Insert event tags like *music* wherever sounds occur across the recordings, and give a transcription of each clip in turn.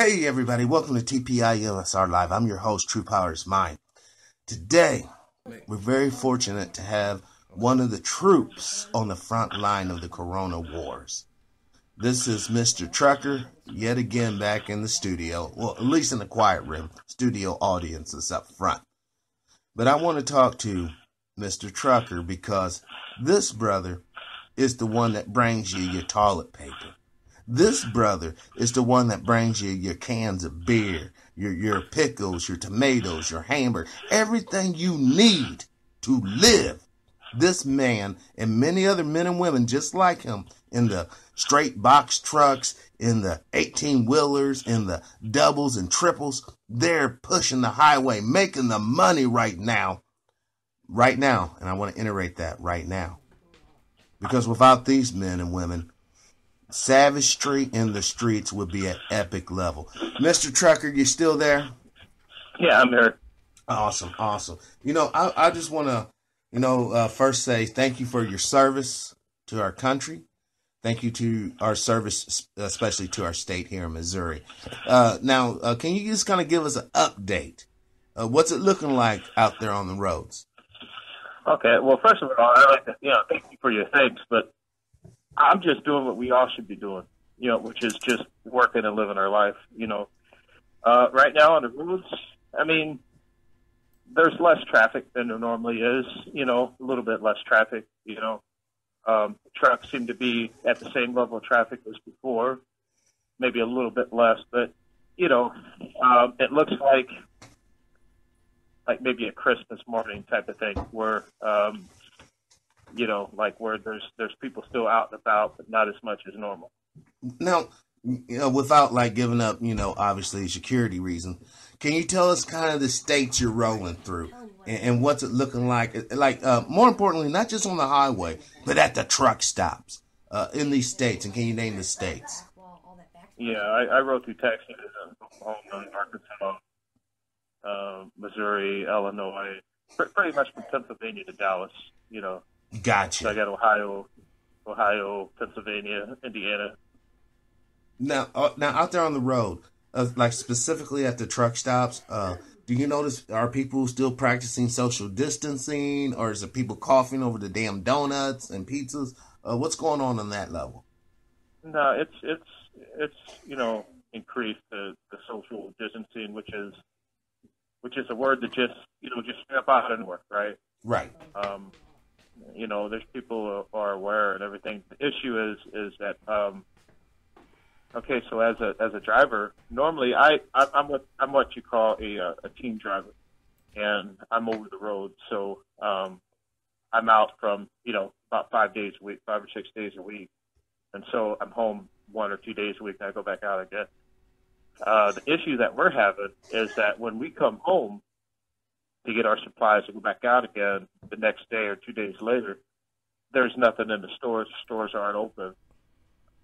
Hey, everybody, welcome to TPIM SR Live. I'm your host, True Power is Mine. Today, we're very fortunate to have one of the troops on the front line of the Corona Wars. This is Mr. Trucker, yet again back in the studio, well, at least in the quiet room. Studio audience is up front. But I want to talk to Mr. Trucker because this brother is the one that brings you your toilet paper. This brother is the one that brings you your cans of beer, your, your pickles, your tomatoes, your hamburger, everything you need to live. This man and many other men and women just like him in the straight box trucks, in the 18 wheelers, in the doubles and triples, they're pushing the highway, making the money right now. Right now. And I want to iterate that right now. Because without these men and women, Savagery in the streets would be at epic level. Mr. Trucker, you still there? Yeah, I'm here. Awesome, awesome. You know, I, I just want to, you know, uh, first say thank you for your service to our country. Thank you to our service, especially to our state here in Missouri. Uh, now, uh, can you just kind of give us an update? Uh, what's it looking like out there on the roads? Okay. Well, first of all, I'd like to, you know, thank you for your thanks, but I'm just doing what we all should be doing, you know, which is just working and living our life. You know, uh, right now on the roads, I mean, there's less traffic than there normally is. You know, a little bit less traffic. You know, um, trucks seem to be at the same level of traffic as before, maybe a little bit less, but you know, um, it looks like like maybe a Christmas morning type of thing where um, you know, like where there's there's people still out and about, but not as much as normal. Now, you know, without like giving up, you know, obviously security reason, can you tell us kind of the states you're rolling through and, and what's it looking like? Like, uh, more importantly, not just on the highway, but at the truck stops uh, in these states. And can you name the states? Yeah, I, I rode through Texas, Oklahoma, Arkansas, uh, Missouri, Illinois, pretty much from Pennsylvania to Dallas. You know, Gotcha. So I got Ohio, Ohio, Pennsylvania, Indiana. Now, uh, now out there on the road, uh, like specifically at the truck stops, uh, do you notice are people still practicing social distancing, or is it people coughing over the damn donuts and pizzas? Uh, what's going on on that level? No, it's it's it's you know increased the, the social distancing, which is which is a word that just you know just step out and work, right? Right. Um, you know, there's people who are aware and everything. The issue is is that um, okay, so as a as a driver, normally I, I I'm what I'm what you call a uh, a team driver, and I'm over the road, so um, I'm out from you know about five days a week, five or six days a week, and so I'm home one or two days a week, and I go back out again. Uh, the issue that we're having is that when we come home, to get our supplies to go back out again the next day or two days later, there's nothing in the stores. The stores aren't open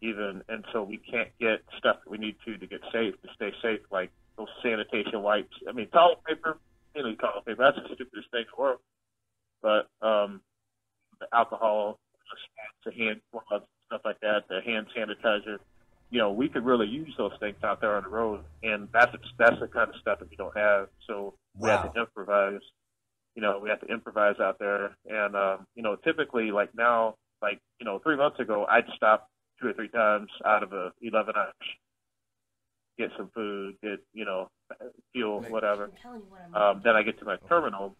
even, and so we can't get stuff that we need to to get safe, to stay safe, like those sanitation wipes. I mean, toilet paper, you know, toilet paper, that's the stupidest thing in the world. But um, the alcohol, the hand gloves, stuff like that, the hand sanitizer, you know, we could really use those things out there on the road, and that's that's the kind of stuff that we don't have. So we wow. have to improvise. You know, we have to improvise out there, and um, you know, typically like now, like you know, three months ago, I'd stop two or three times out of a 11 hours, get some food, get you know, fuel, whatever. Um, then I get to my terminal,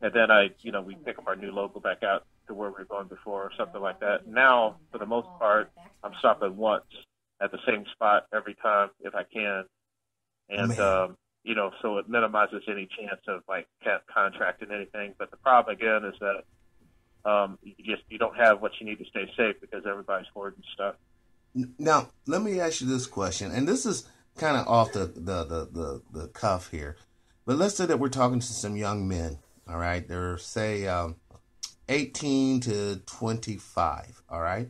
and then I, you know, we pick up our new local back out to where we are going before, or something like that. Now, for the most part, I'm stopping once at the same spot every time if I can, and um, you know, so it minimizes any chance of like contracting anything. But the problem again is that um, you just you don't have what you need to stay safe because everybody's hoarding stuff. Now, let me ask you this question, and this is kind of off the, the the, the the cuff here, but let's say that we're talking to some young men. All right, they're say um, 18 to 25. All right,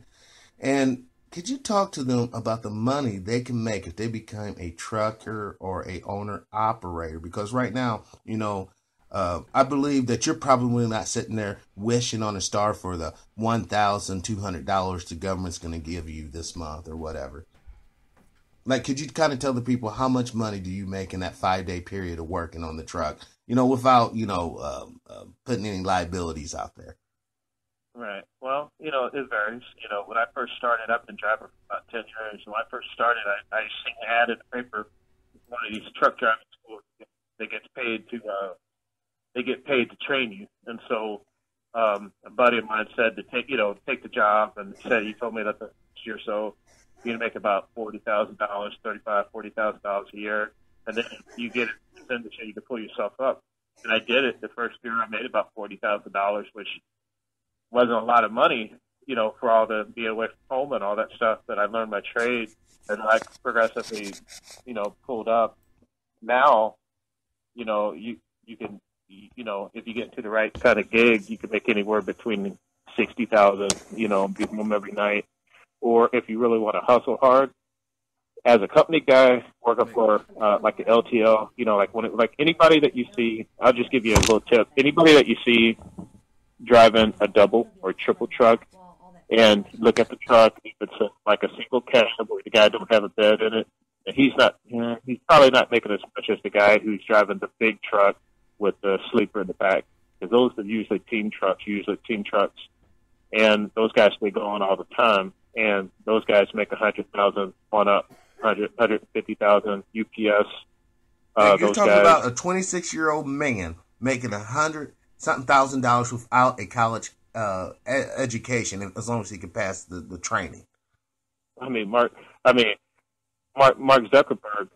and could you talk to them about the money they can make if they become a trucker or a owner operator? Because right now, you know, uh, I believe that you're probably not sitting there wishing on a star for the one thousand two hundred dollars the government's going to give you this month or whatever. like could you kind of tell the people how much money do you make in that five day period of working on the truck you know without you know um, uh, putting any liabilities out there right. Well you know it varies. You know when i first started i've been driving for about 10 years. When i first started i, I seen an ad in the paper one of these truck driving schools that gets paid to uh they get paid to train you. And so um a buddy of mine said to take you know take the job and said he told me that the year so you can make about forty thousand dollars, thirty five, forty thousand dollars a year, and then you get a percentage so you can pull yourself up. And I did it. The first year. I made about forty thousand dollars, which wasn't a lot of money, you know, for all the being away from home and all that stuff. But I learned my trade, and I progressively, you know, pulled up. Now, you know, you you can, you know, if you get into the right kind of gig, you can make anywhere between sixty thousand, you know, home every night or if you really want to hustle hard, as a company guy working for uh, like the LTL, you know, like when it, like anybody that you see, I'll just give you a little tip. Anybody that you see driving a double or triple truck, and look at the truck, if it's a, like a single cab where the guy don't have a bed in it, and he's not, you know, he's probably not making as much as the guy who's driving the big truck with the sleeper in the back. Because those are usually team trucks, usually team trucks, and those guys stay going all the time and those guys make a hundred thousand on up, hundred hundred fifty thousand UPS. Uh, you're talking guys, about a 26 year old man making a hundred something thousand dollars without a college uh, ed- education, as long as he can pass the, the training. I mean, Mark. I mean, Mark Mark Zuckerberg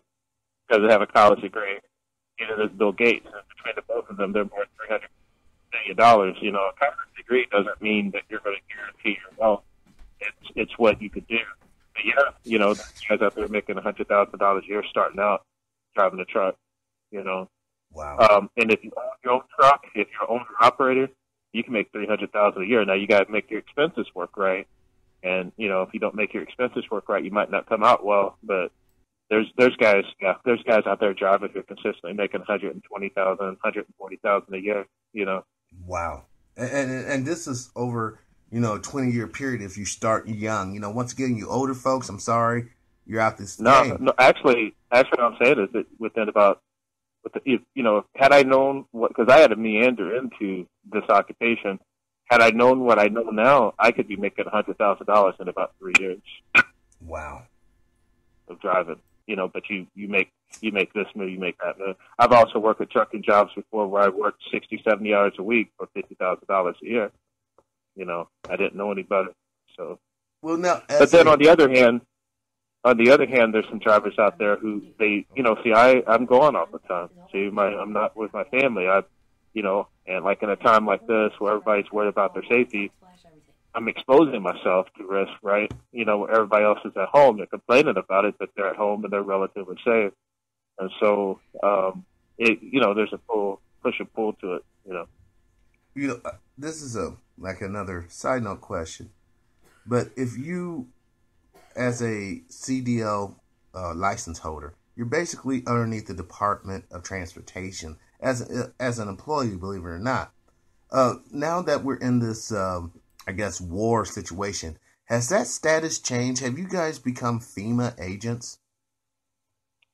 doesn't have a college degree. Neither does Bill Gates. And between the both of them, they're more three hundred million dollars. You know, a college degree doesn't mean that you're going to guarantee your wealth it's it's what you could do. But yeah, you know, guys out there making a hundred thousand dollars a year starting out driving a truck, you know. Wow. Um, and if you own your own truck, if you're owner operator, you can make three hundred thousand a year. Now you got to make your expenses work right, and you know if you don't make your expenses work right, you might not come out well. But there's there's guys, yeah, there's guys out there driving who are consistently making one hundred and twenty thousand, one hundred and forty thousand a year. You know. Wow. And, and and this is over you know, 20 year period if you start young. You know, once again, you older folks, I'm sorry, you're out this. No, game. no, actually, actually, what I'm saying is that within about, the, you know, had I known what, because I had to meander into this occupation, had I known what I know now, I could be making a hundred thousand dollars in about three years. Wow. Of driving, you know, but you you make you make this move, you make that move. I've also worked at trucking jobs before where I worked 60, 70 hours a week for fifty thousand dollars a year you know, I didn't know any better. So, well, now, but then a- on the other hand, on the other hand, there's some drivers out there who they, you know, see, I I'm gone all the time. See, my I'm not with my family. I, you know, and like in a time like this where everybody's worried about their safety, I'm exposing myself to risk, right? You know, everybody else is at home, they're complaining about it, but they're at home and they're relatively safe. And so, um, it, you know, there's a pull, push and pull to it, you know. You know, uh, this is a like another side note question. But if you, as a CDL uh, license holder, you're basically underneath the Department of Transportation as as an employee, believe it or not. Uh, now that we're in this, um, I guess, war situation, has that status changed? Have you guys become FEMA agents?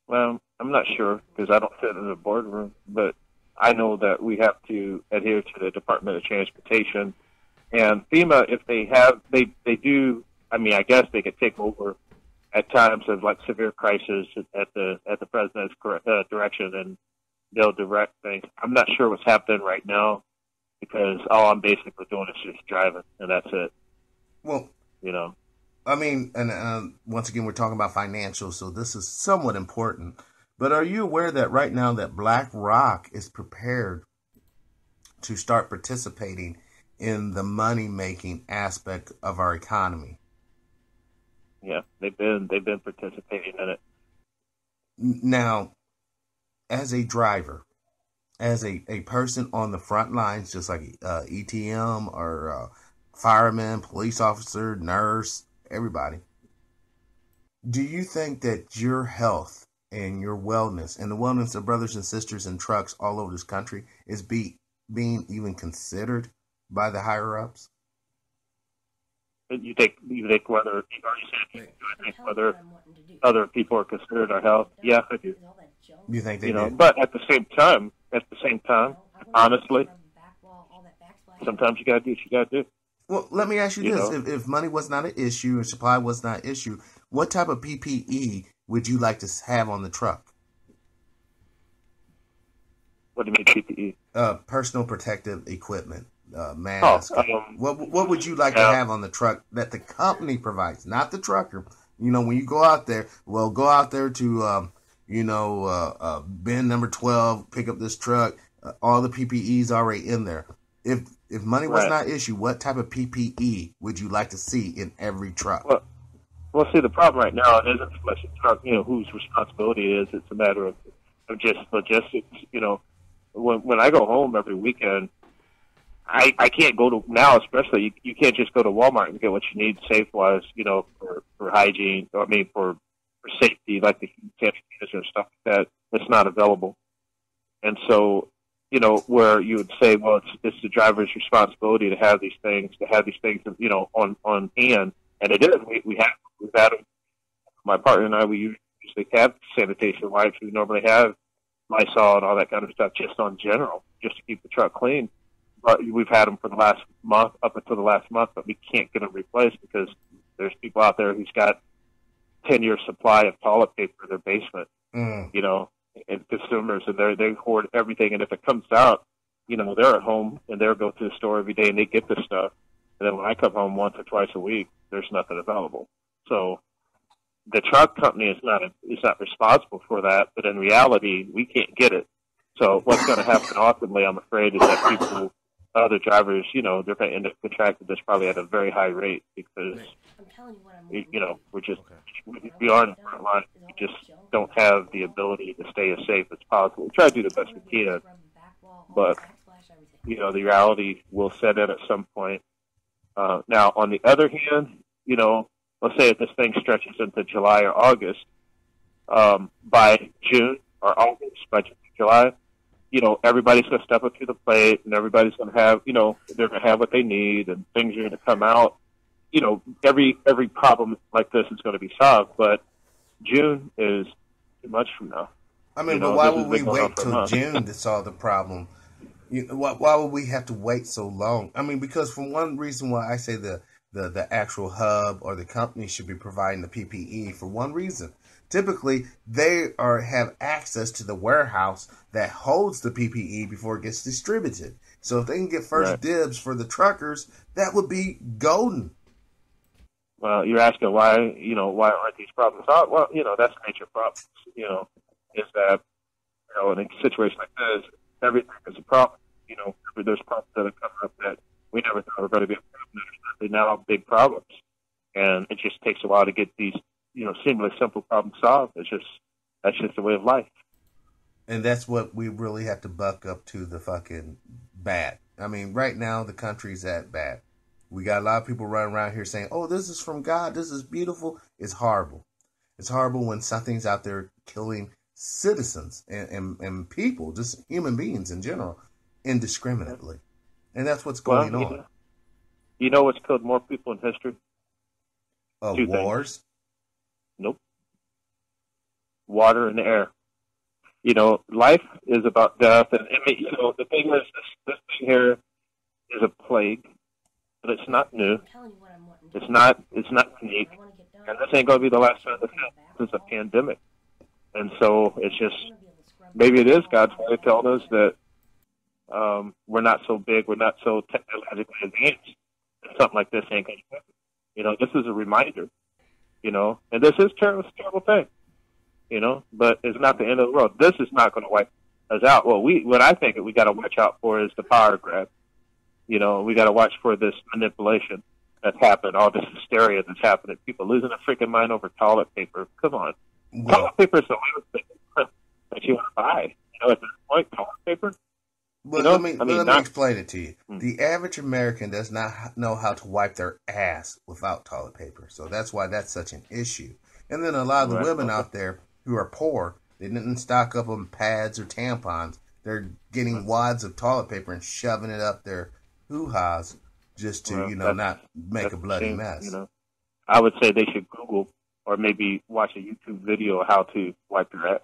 Well, I'm not sure because I don't sit in the boardroom, but I know that we have to adhere to the Department of Transportation and FEMA, if they have, they they do. I mean, I guess they could take over at times of like severe crisis at the at the president's uh, direction, and they'll direct things. I'm not sure what's happening right now because all I'm basically doing is just driving, and that's it. Well, you know, I mean, and uh, once again, we're talking about financials, so this is somewhat important. But are you aware that right now that BlackRock is prepared to start participating in the money making aspect of our economy. Yeah, they've been they've been participating in it. Now, as a driver, as a, a person on the front lines, just like uh, ETM or uh, fireman, police officer, nurse, everybody, do you think that your health and your wellness and the wellness of brothers and sisters in trucks all over this country is be being even considered by the higher ups? You think you think whether or you said I think whether other people are considered our health. Yeah, I do. You think they you know, do? but at the same time, at the same time, honestly, sometimes you gotta do what you gotta do. Well, let me ask you, You this: if, if money was not an issue and supply was not an issue, what type of PPE would you like to have on the truck? What do you mean PPE? Uh, personal protective equipment, uh, mask. Oh, um, what what would you like to have on the truck that the company provides, not the trucker? You know, when you go out there, well, go out there to, um, you know, uh, uh, bin number twelve, pick up this truck. Uh, all the PPE's already in there. If if money was Right. not issue, what type of PPE would you like to see in every truck? Well, well, see, the problem right now it isn't so much the truck, you know, whose responsibility it is. It's a matter of, of just logistics. You know, when when I go home every weekend, I I can't go to now, especially you, you can't just go to Walmart and get what you need safe wise. You know, for for hygiene. I mean, for for safety, like the sanitizer and stuff like that. It's not available, and so you know, where you would say, well, it's, it's the driver's responsibility to have these things, to have these things, you know, on on hand, and it is. We we have we've had them. My partner and I, we usually have sanitation wipes. We normally have Lysol and all that kind of stuff, just on general, just to keep the truck clean. But we've had them for the last month, up until the last month, but we can't get them replaced because there's people out there who's got ten year supply of toilet paper in their basement Mm. you know, and consumers, and they they hoard everything. And if it comes out, you know, they're at home and they'll go to the store every day and they get this stuff. And then when I come home once or twice a week, there's nothing available. So the truck company is not is not responsible for that, but in reality, we can't get it. So what's going to happen ultimately, I'm afraid, is that people, other drivers, you know, they're going to end up contracting this probably at a very high rate because you you know we're just we, we are in front line. We just don't have the ability to stay as safe as possible. We try to do the best we can, but you know the reality will set in at some point. Uh, now, on the other hand, you know, let's say if this thing stretches into July or August, um, by June or August, by July, you know, everybody's going to step up to the plate, and everybody's going to have, you know, they're going to have what they need, and things are going to come out. You know, every every problem like this is going to be solved, but June is too much from now. I mean, You know, but why would we been going on wait till. June to solve the problem? You why, why would we have to wait so long? I mean, because for one reason why I say the, the, the actual hub or the company should be providing the PPE for one reason. Typically, they are have access to the warehouse that holds the PPE before it gets distributed. So if they can get first Right. dibs for the truckers, that would be golden. Well, you're asking why, you know, why aren't these problems solved? Well, you know, that's the nature of problems. You know, is that, you know, in a situation like this, everything is a problem. You know, there's problems that have come up that we never thought were going to be a problem. They're now big problems, and it just takes a while to get these, you know, seemingly simple problem solved. It's just that's just the way of life. And that's what we really have to buck up to the fucking bat. I mean, right now the country's at bat. We got a lot of people running around here saying, "Oh, this is from God. This is beautiful." It's horrible. It's horrible when something's out there killing citizens and, and, and people, just human beings in general, indiscriminately. And that's what's going well, you on. know, you know what's killed more people in history? Uh, two things. Nope. Water and air. You know, life is about death, and I mean, you know, the thing is, this this thing here is a plague, but it's not new. It's not it's not unique, and this ain't gonna be the last time this happens. Is a pandemic, and so it's just maybe it is God's way of telling us that um, we're not so big, we're not so technologically advanced. Something like this ain't gonna happen. You know, this is a reminder. You know, and this is terrible, a terrible thing you know, but it's not the end of the world. This is not going to wipe us out. Well, we, what I think we got to watch out for is the power grab. You know, we got to watch for this manipulation that's happened, all this hysteria that's happening, people losing their freaking mind over toilet paper. Come on. Toilet paper is the last thing *laughs* that you want to buy. You know, at this point, toilet paper, But You know, let me I mean, let me not- explain it to you. Hmm. The average American does not know how to wipe their ass without toilet paper, so that's why that's such an issue. And then a lot of the Right. women out there who are poor, they didn't stock up on pads or tampons. They're getting wads of toilet paper and shoving it up their hoo-has just to well, you know not make a bloody mess. You know, I would say they should Google or maybe watch a YouTube video how to wipe your ass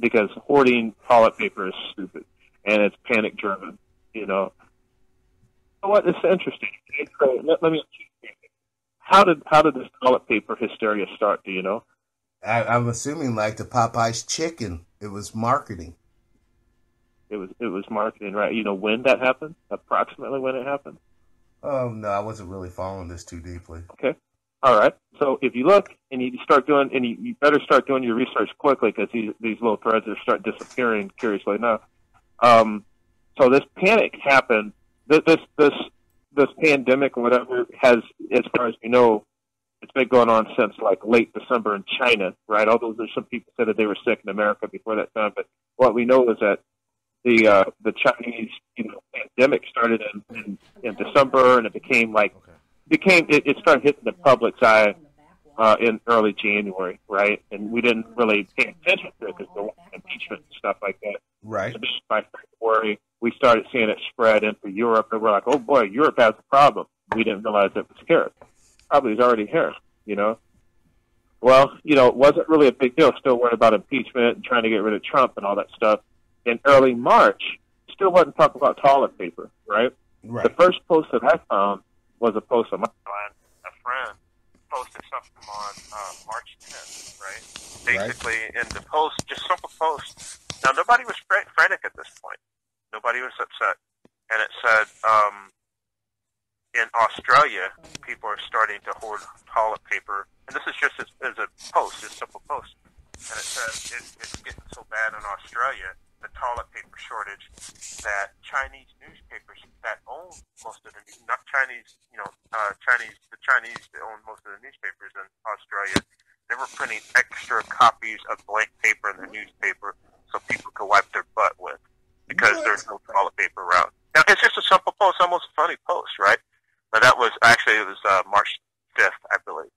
because hoarding toilet paper is stupid and it's panic driven. You know, you know what? It's interesting. So let, let me. How did how did this toilet paper hysteria start? Do you know? I, am assuming like the Popeyes chicken. It was marketing. It was it was marketing, right? You know when that happened? Approximately when it happened? Oh no, I wasn't really following this too deeply. Okay. All right. So if you look and you start doing, and you, you better start doing your research quickly because these these little threads are start disappearing. Curiously enough, um, so this panic happened. This this this this pandemic or whatever has, as far as we know, it's been going on since like late December in China, right? Although there's some people said that they were sick in America before that time, but what we know is that the uh, the Chinese you know pandemic started in, in, in December and it became like okay. became it, it started hitting the public's eye uh, in early January, right? And we didn't really pay attention to it because there was impeachment and stuff like that. Right. So by February, we started seeing it spread into Europe, and we're like, oh boy, Europe has a problem. We didn't realize it was here. Probably was already here, you know. Well, you know, it wasn't really a big deal. Still worried about impeachment and trying to get rid of Trump and all that stuff. In early March, still wasn't talking about toilet paper, right? Right. The first post that I found was a post of mine. A friend posted something on uh, March 10th, right? Basically, right. in the post, just simple post. Now, nobody was frantic at this point. Nobody was upset. And it said, um, in Australia, people are starting to hoard toilet paper. And this is just as, as a post, just simple post. And it says it, it's getting so bad in Australia, the toilet paper shortage, that Chinese newspapers that own most of the not Chinese, you know, uh, Chinese, the Chinese that own most of the newspapers in Australia, they were printing extra copies of blank paper in the newspaper so people could wipe their butt with because what? there's no toilet paper around. Now, it's just a simple post, almost a funny post, right? Now that was actually it was uh, March 5th, I believe.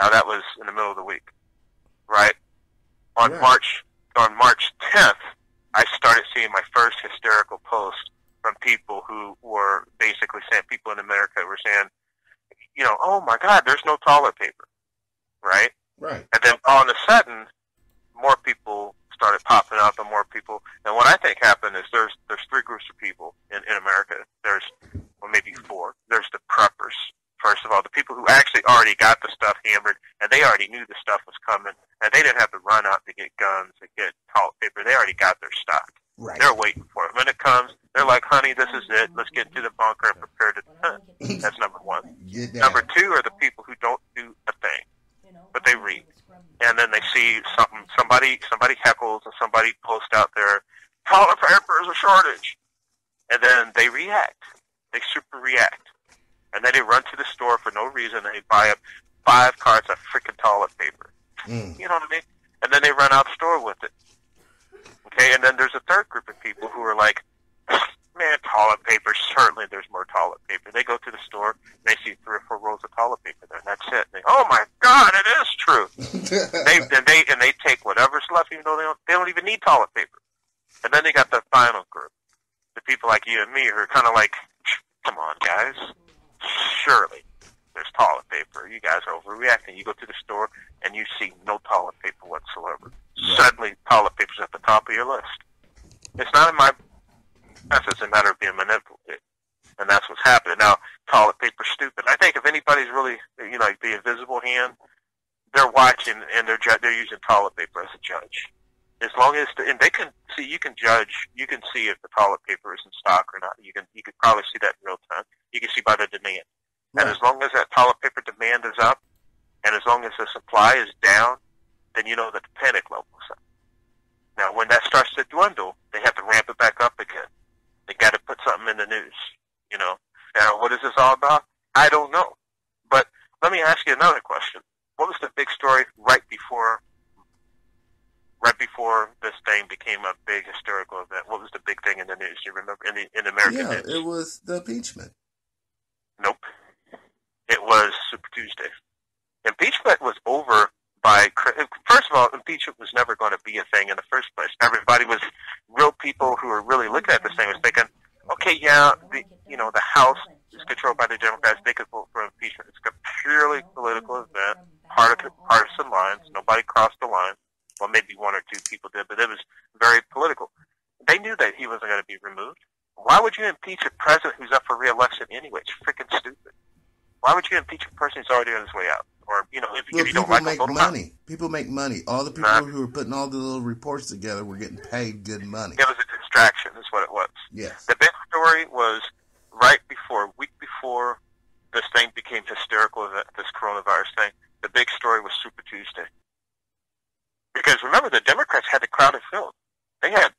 Now that was in the middle of the week, right? On yeah. March on March 10th, I started seeing my first hysterical post from people who were basically saying people in America were saying, you know, oh my God, there's no toilet paper, right? Right. And then all of a sudden, more people started popping up and more people. And what I think happened is there's there's three groups of people in, in America. There's or maybe four. There's the preppers. First of all, the people who actually already got the stuff hammered and they already knew the stuff was coming and they didn't have to run out to get guns and get toilet paper. They already got their stock. Right. They're waiting for it. When it comes, they're like, honey, this is it. Let's get to the bunker and prepare to defend. That's number one. Number two are the people who don't do a thing, but they read. And then they see something, somebody, somebody heckles and somebody posts out there, toilet paper is a shortage. And then they react. They super react. And then they run to the store for no reason and they buy up five carts of freaking toilet paper. Mm. You know what I mean? And then they run out the store with it. Okay, and then there's a third group of people who are like, *sniffs* man, toilet paper, certainly there's more toilet paper. They go to the store, and they see three or four rolls of toilet paper there, and that's it. And they, oh my God, it is true. *laughs* they, and they and they take whatever's left, even though they don't, they don't even need toilet paper. And then they got the final group, the people like you and me who are kind of like, come on, guys, surely there's toilet paper. You guys are overreacting. You go to the store and you see no toilet paper whatsoever. Yeah. Suddenly, toilet paper's at the top of your list. It's not in my that's just a matter of being manipulated. And that's what's happening. Now, toilet paper's stupid. I think if anybody's really, you know, like the invisible hand, they're watching and they're ju- they're using toilet paper as a judge. As long as the, and they can see, you can judge, you can see if the toilet paper is in stock or not. You can you can probably see that in real time. You can see by the demand. Right. And as long as that toilet paper demand is up, and as long as the supply is down, then you know that the panic level is up. Now, when that starts to dwindle, they have to ramp it back up again. They got to put something in the news, you know. Now, what is this all about? I don't know. But let me ask you another question. What was the big story right before right before this thing became a big historical event? What was the big thing in the news? You remember in the in American yeah, news? it was the impeachment. Nope. It was Super Tuesday. Impeachment was over by first of all, impeachment was never going to be a thing in the first place. Everybody was real people who were really looking at this thing was thinking, okay, yeah, the, you know, the House is controlled by the Democrats they could vote for impeachment. It's a purely political event, partisan lines. Nobody crossed the line. Well, maybe one or two people did, but it was very political. They knew that he wasn't going to be removed. Why would you impeach a president who's up for reelection anyway? It's freaking stupid. Why would you impeach a person who's already on his way out? Or you know, if, well, if you don't like make them, money. People make money. All the people who were putting all the little reports together were getting paid good money. It was a distraction, is what it was. Yes. The big story was right before, a week before this thing became hysterical, this coronavirus thing. The big story was Super Tuesday. Because remember, the Democrats had the crowded field. They had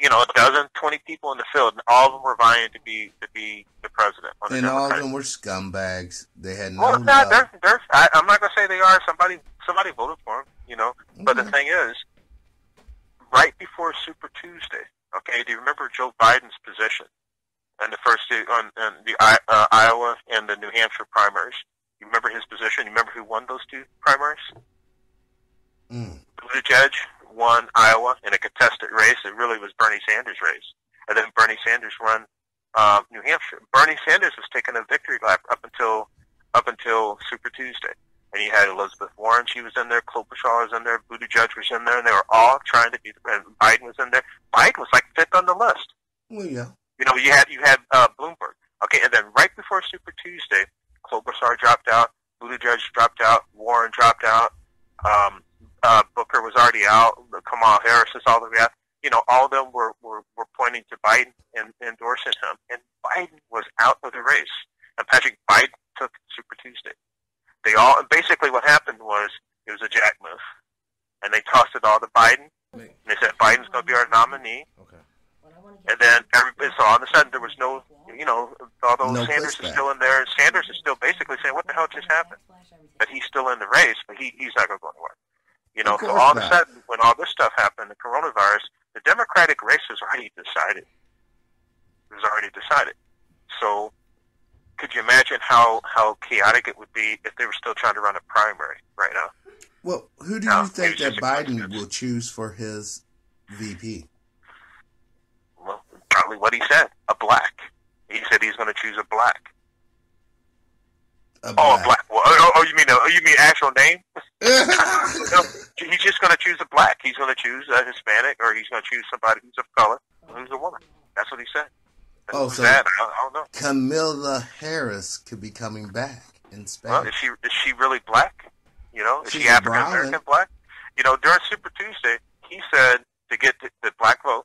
you know, a dozen, twenty people in the field, and all of them were vying to be to be the president. The and all of them were scumbags. They had no. Well, not, they're, they're, I, I'm not gonna say they are. Somebody somebody voted for them, you know. Mm-hmm. But the thing is, right before Super Tuesday, okay, do you remember Joe Biden's position in the first on, on the uh, Iowa and the New Hampshire primaries? You remember his position? You remember who won those two primaries? Mm. Buttigieg won Iowa in a contested race. It really was Bernie Sanders' race. And then Bernie Sanders won uh, New Hampshire. Bernie Sanders was taking a victory lap up until up until Super Tuesday. And you had Elizabeth Warren, she was in there, Klobuchar was in there, Buttigieg was in there, and they were all trying to be. And Biden was in there. Biden was like fifth on the list. Well, yeah. You know, you had you had uh, Bloomberg. Okay, and then right before Super Tuesday, Klobuchar dropped out, Buttigieg dropped out, Warren dropped out. Um, uh, Booker was already out. Kamala Harris is all the way out. You know, all of them were, were, were pointing to Biden and endorsing him. And Biden was out of the race. And Patrick Biden took Super Tuesday. They all, and basically what happened was it was a jack move. And they tossed it all to Biden. And they said Biden's going to be our nominee. Okay. And then everybody, so all of a sudden there was no, you know, although no Sanders is still in there, Sanders is still basically saying, what the hell just happened? But he's still in the race, but he, he's not going to go anywhere. You know, so all of a sudden, when all this stuff happened, the coronavirus, the Democratic race was already decided. It was already decided. So, could you imagine how how chaotic it would be if they were still trying to run a primary right now? Well, who do you think that Biden will choose for his VP? Well, probably what he said, a black. He said he's going to choose a black. A oh, black. a black. Well, oh, oh, you mean oh, you mean actual name? *laughs* no, he's just going to choose a black. He's going to choose a Hispanic, or he's going to choose somebody who's of color, who's a woman. That's what he said. oh, so that? I, I don't know. Kamala Harris could be coming back in Spain. Well, is she is she really black? You know, is She's she African American black? You know, during Super Tuesday, he said to get the, the black vote,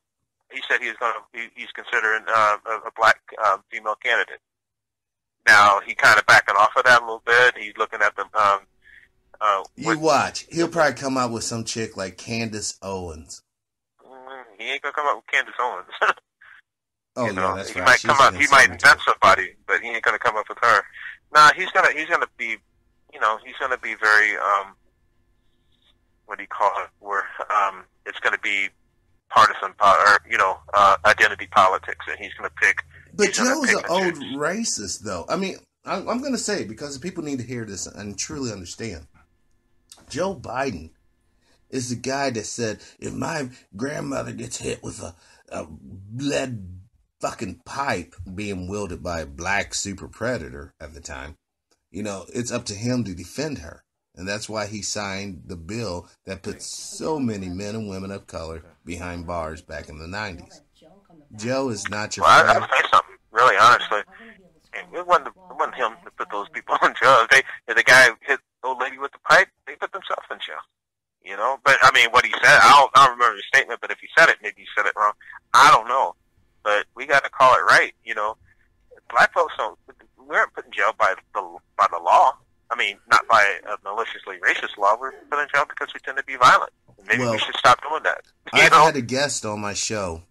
he said he's going to he, he's considering uh, a, a black um, female candidate. Now he kind of backing off of that a little bit. He's looking at the. Um, uh, you watch. He'll probably come out with some chick like Candace Owens. Mm, he ain't gonna come out with Candace Owens. *laughs* oh you know, yeah, that's he right. might She's come out. He might invent somebody, but he ain't gonna come up with her. Nah, he's gonna. He's gonna be. You know, he's gonna be very. um What do you call it? Where um it's gonna be partisan, po- or you know, uh identity politics, and he's gonna pick But He's gonna Joe's an old choose. racist, though. I mean, I'm, I'm going to say because people need to hear this and truly understand. Joe Biden is the guy that said, if my grandmother gets hit with a, a lead fucking pipe being wielded by a black super predator at the time, you know, it's up to him to defend her. And that's why he signed the bill that put so many men and women of color behind bars back in the 90s. Joe is not your Well, I, friend. I'll say something, really honestly. It wasn't, it wasn't him that put those people *laughs* in jail. They, the guy hit the old lady with the pipe, they put themselves in jail. You know, but I mean, what he said, I don't, I don't remember his statement, but if he said it, maybe he said it wrong. I don't know, but we got to call it right. You know, black folks don't, we aren't put in jail by the by the law. I mean, not by a maliciously racist law. We're put in jail because we tend to be violent. Maybe Well, we should stop doing that. Know, had a guest on my show,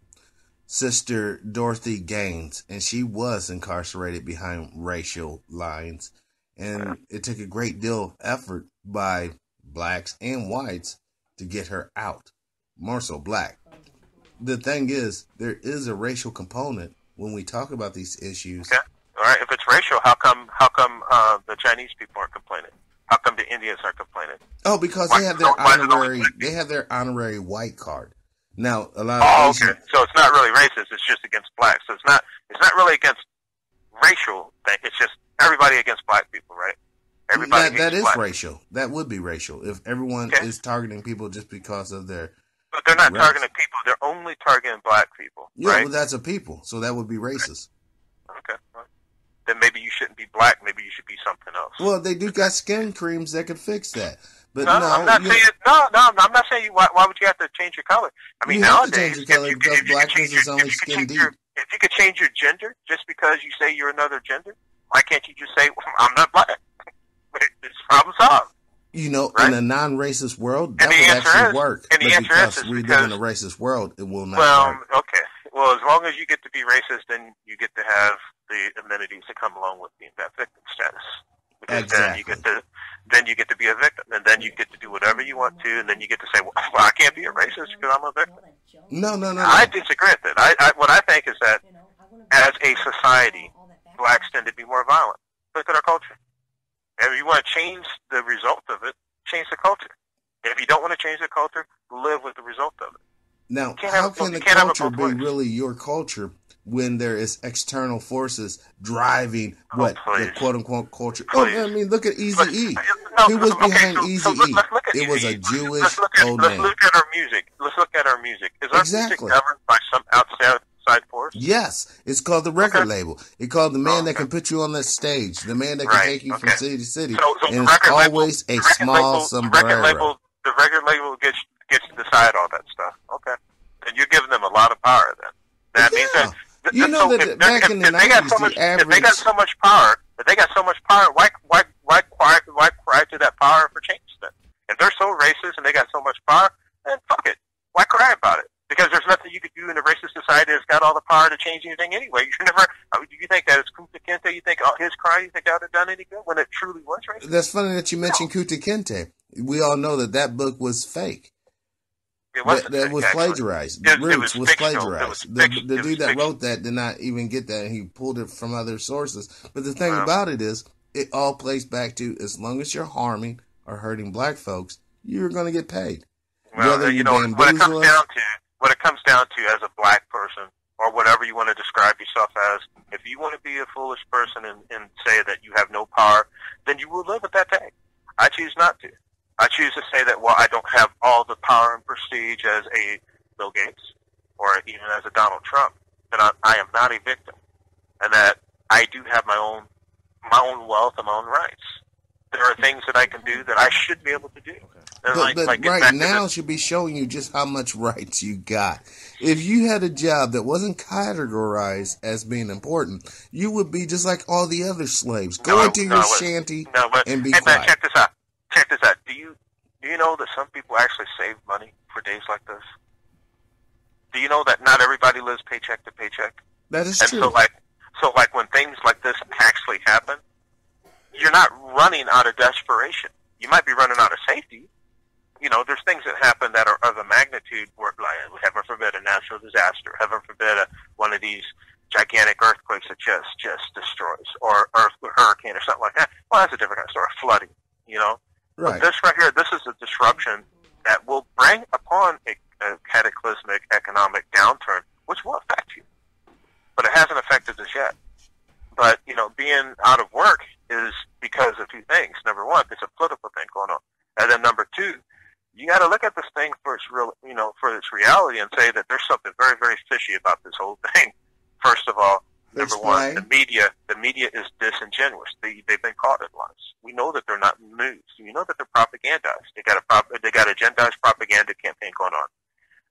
Sister Dorothy Gaines, and she was incarcerated behind racial lines. And it took a great deal of effort by blacks and whites to get her out, more so black. The thing is, there is a racial component when we talk about these issues. Okay. All right. If it's racial, how come how come uh, the Chinese people aren't complaining? How come the Indians aren't complaining? Oh, because Why- they have their why is it always honorary they have their honorary white card. Now, a lot Oh, of okay. So it's not really racist. It's just against blacks. So it's not it's not really against racial thing. It's just everybody against black people, right? Everybody that, that is black. racial. That would be racial if everyone Okay. is targeting people just because of their. But they're not Race. targeting people. They're only targeting black people, Yeah, right? well, that's a people, so that would be racist. okay. well, Then maybe you shouldn't be black. Maybe you should be something else. Well, they do got skin creams that could fix that, but no, no, I'm not you- saying no, no. I'm not saying you. Why, why would you have to change your color? I mean, You have to nowadays, change your color if you, because you blackness change is your, only if you could skin deep. your, if you could change your gender just because you say you're another gender, why can't you just say I'm not black? *laughs* it's problem solved. You know, Right? in a non-racist world, that would actually is- work. and the but answer because is, is we live in a racist world, it will not Well, work. okay. Well, as long as you get to be racist, then you get to have the amenities that come along with being that victim status. Because then you Exactly. get to then you get to be a victim, and then you get to do whatever you want to, and then you get to say, "Well, I can't be a racist because I'm a victim." No, no, no, no. I disagree with it. I, I what I think is that as a society, blacks tend to be more violent. Look at our culture. And if you want to change the result of it, change the culture. If you don't want to change the culture, live with the result of it. Now, can't how can the you can't have culture be really your culture when there is external forces driving Oh, what the quote unquote culture? Oh, I mean, look at Easy E. Uh, no, He was okay, behind so- Easy so E. let's look at It was a Jewish let's look at, old let's man. look at our music. Let's look at our music. Is our Exactly. music governed by some outside force? Yes, it's called the record Okay. label. It's called the man Oh, that can put you on the stage, the man that can Right, take you from city to city, So, and the it's record label, always a the record small label, the sombrero. record label, the record label gets gets to decide all that stuff. Okay, then you're giving them a lot of power. Then that means Yeah. that. that- You know so that if back if- in the if they got 90s, so the much, if they got so much power, if they got so much power, why why why cry why cry to that power for change? Then if they're so racist and they got so much power, then fuck it. Why cry about it? Because there's nothing you could do in a racist society that's got all the power to change anything anyway. You never. I mean, do you think that it's Kunta Kinte? You think oh, his cry? You think that would have done any good when it truly was racist? That's funny that you mentioned Kunta Kinte. We all know that that book was fake. It That, wasn't. that was actually. plagiarized. It- The it Roots was was, plagiarized. was the the dude that fiction. wrote that did not even get that. He pulled it from other sources. But the thing Wow. about it is, it all plays back to as long as you're harming or hurting black folks, you're going to get paid. Well, Whether you you know, what it comes down to, what it comes down to as a black person, or whatever you want to describe yourself as, if you want to be a foolish person and, and say that you have no power, then you will live with that tag. I choose not to. I choose to say that, well, I don't have all the power and prestige as a Bill Gates or even as a Donald Trump, that I, I am not a victim, and that I do have my own my own wealth and my own rights. There are things that I can do that I should be able to do. And But, like- but like right now should be showing you just how much rights you got. If you had a job that wasn't categorized as being important, you would be just like all the other slaves. Go No, into no, your shanty No, but and be hey, man, quiet. check this out. Check this out. Do you do you know that some people actually save money for days like this? Do you know that not everybody lives paycheck to paycheck? That is and true. so like so like when things like this actually happen, you're not running out of desperation. You might be running out of safety. You know, there's things that happen that are of a magnitude where, like, heaven forbid, a natural disaster, heaven forbid, a, one of these gigantic earthquakes that just just destroys, or earth hurricane or something like that. Well, that's a different kind of story. Flooding, you know. Right. But this right here, this is a disruption that will bring upon a, a cataclysmic economic downturn, which will affect you. But it hasn't affected us yet. But, you know, being out of work is because of two things. Number one, it's a political thing going on. And then number two, you got to look at this thing for its real, you know, for its reality and say that there's something very, very fishy about this whole *laughs* thing. First of all, number one, the media, the media is disingenuous. They, they've been caught in lies. We know that they're not news. We know that they're propagandized. They got a prop, they got a agendized propaganda campaign going on.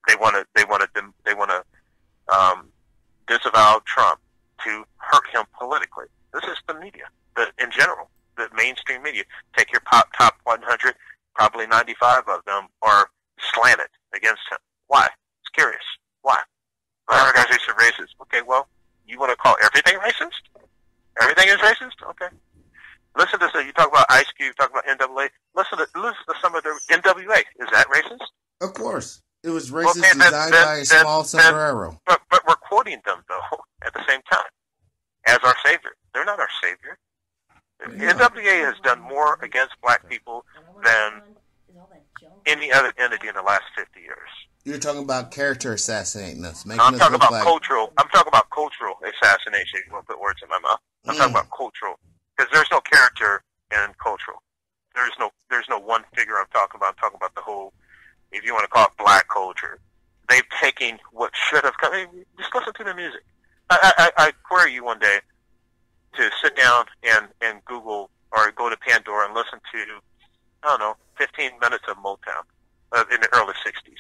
They want to, they want to, they want to um, disavow Trump to hurt him politically. This is the media, the in general, the mainstream media. Take your pop, top 100, probably 95 of them are slanted against him. Why? It's curious. Why? Well, our guys are racist. Okay, well, you want to call everything racist? Everything is racist? Okay. Listen to you talk about Ice Cube, you talk about NWA. Listen to listen to some of their NWA. Is that racist? Of course. It was racist then- then- designed then- by a then- small then- sombrero. But but we're quoting them though *laughs* at the same time as our savior. They're not our savior. Yeah. NWA has done more against black people than any other entity in the last 50 years. You're talking about character assassinating us, making I'm us talking look about like cultural. I'm talking about cultural assassination. You want to put words in my mouth? I'm mm. talking about cultural because there's no character in cultural. There's no there's no one figure I'm talking about. I'm talking about the whole, if you want to call it black culture. They've taken what should have come. I mean, Just listen to the music. I, I, I query you one day to sit down and and Google or go to Pandora and listen to I don't know 15 minutes of Motown uh, in the early 60s.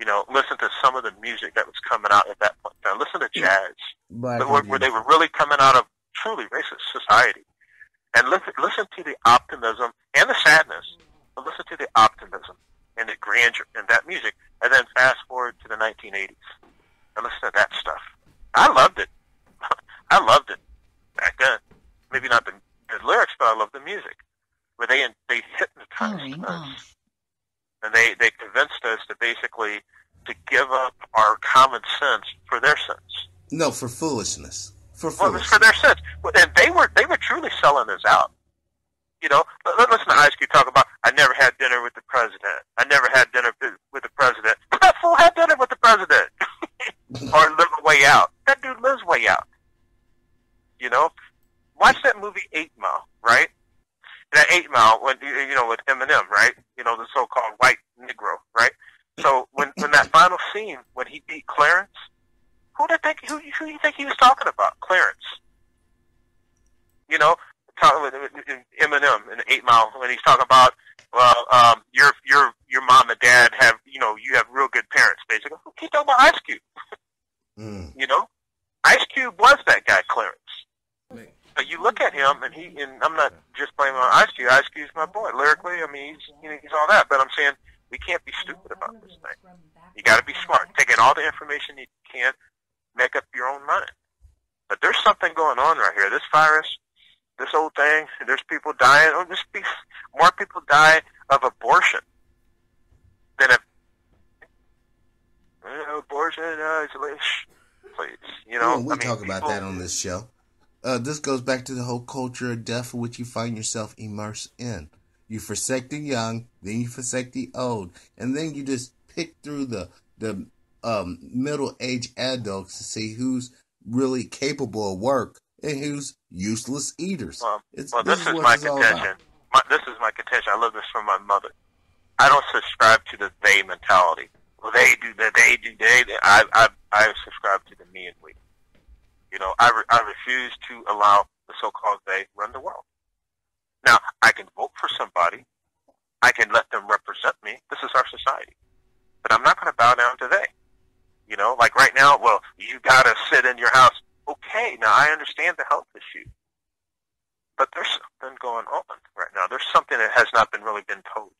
You know, listen to some of the music that was coming out at that point. Now, listen to jazz, where, where they were really coming out of truly racist society, and listen, listen to the optimism and the sadness, but listen to the optimism and the grandeur in that music, and then fast forward to the 1980s and listen to that stuff. I loved it. *laughs* I loved it back then. Maybe not the, the lyrics, but I loved the music. Where they they hypnotized oh, us, and they they convinced us to basically to give up our common sense for their sense. No, for foolishness. For well, for their sense, and they were they were truly selling us out. You know, listen to Cube talk about. I never had dinner with the president. I never had dinner with the president. *laughs* That fool had dinner with the president, *laughs* or live a way out. That dude lives way out. You know, watch that movie Eight Mile, right? That Eight Mile, when you know with Eminem, right? You know the so-called white Negro, right? So when when that final scene when he beat Clarence, who did think who who do you think he was talking about? Clarence. You know, talking with Eminem in Eight Mile when he's talking about well, um, your your your mom and dad have you know you have real good parents. Basically, he's talking about Ice Cube. mm. You know, Ice Cube was that guy, Clarence. But you look at him, and he and I'm not just blaming on Ice Cube. Ice Cube's my boy. Lyrically, I mean, he's you know, he's all that. But I'm saying we can't be stupid about this thing. You got to be smart. Take in all the information you can't make up your own mind. But there's something going on right here. This virus, this old thing, there's people dying. Oh, this be, more people die of abortion than of uh, abortion. Uh, please, you know. we I mean, talk about that on this show. Uh, this goes back to the whole culture of death which you find yourself immersed in. You forsake the young, then you forsake the old, and then you just pick through the the um, middle aged adults to see who's really capable of work and who's useless eaters. Well, well this, this, is, is my contention. My, this is my contention. I love this from my mother. I don't subscribe to the they mentality. Well, they do that. They do they. I I I subscribe to the me and we. You know, I re, I refuse to allow the so-called they run the world. Now, I can vote for somebody. I can let them represent me. This is our society. But I'm not going to bow down to they. You know, like right now, well, you got to sit in your house. Okay, now I understand the health issue. But there's something going on right now. There's something that has not been really been told.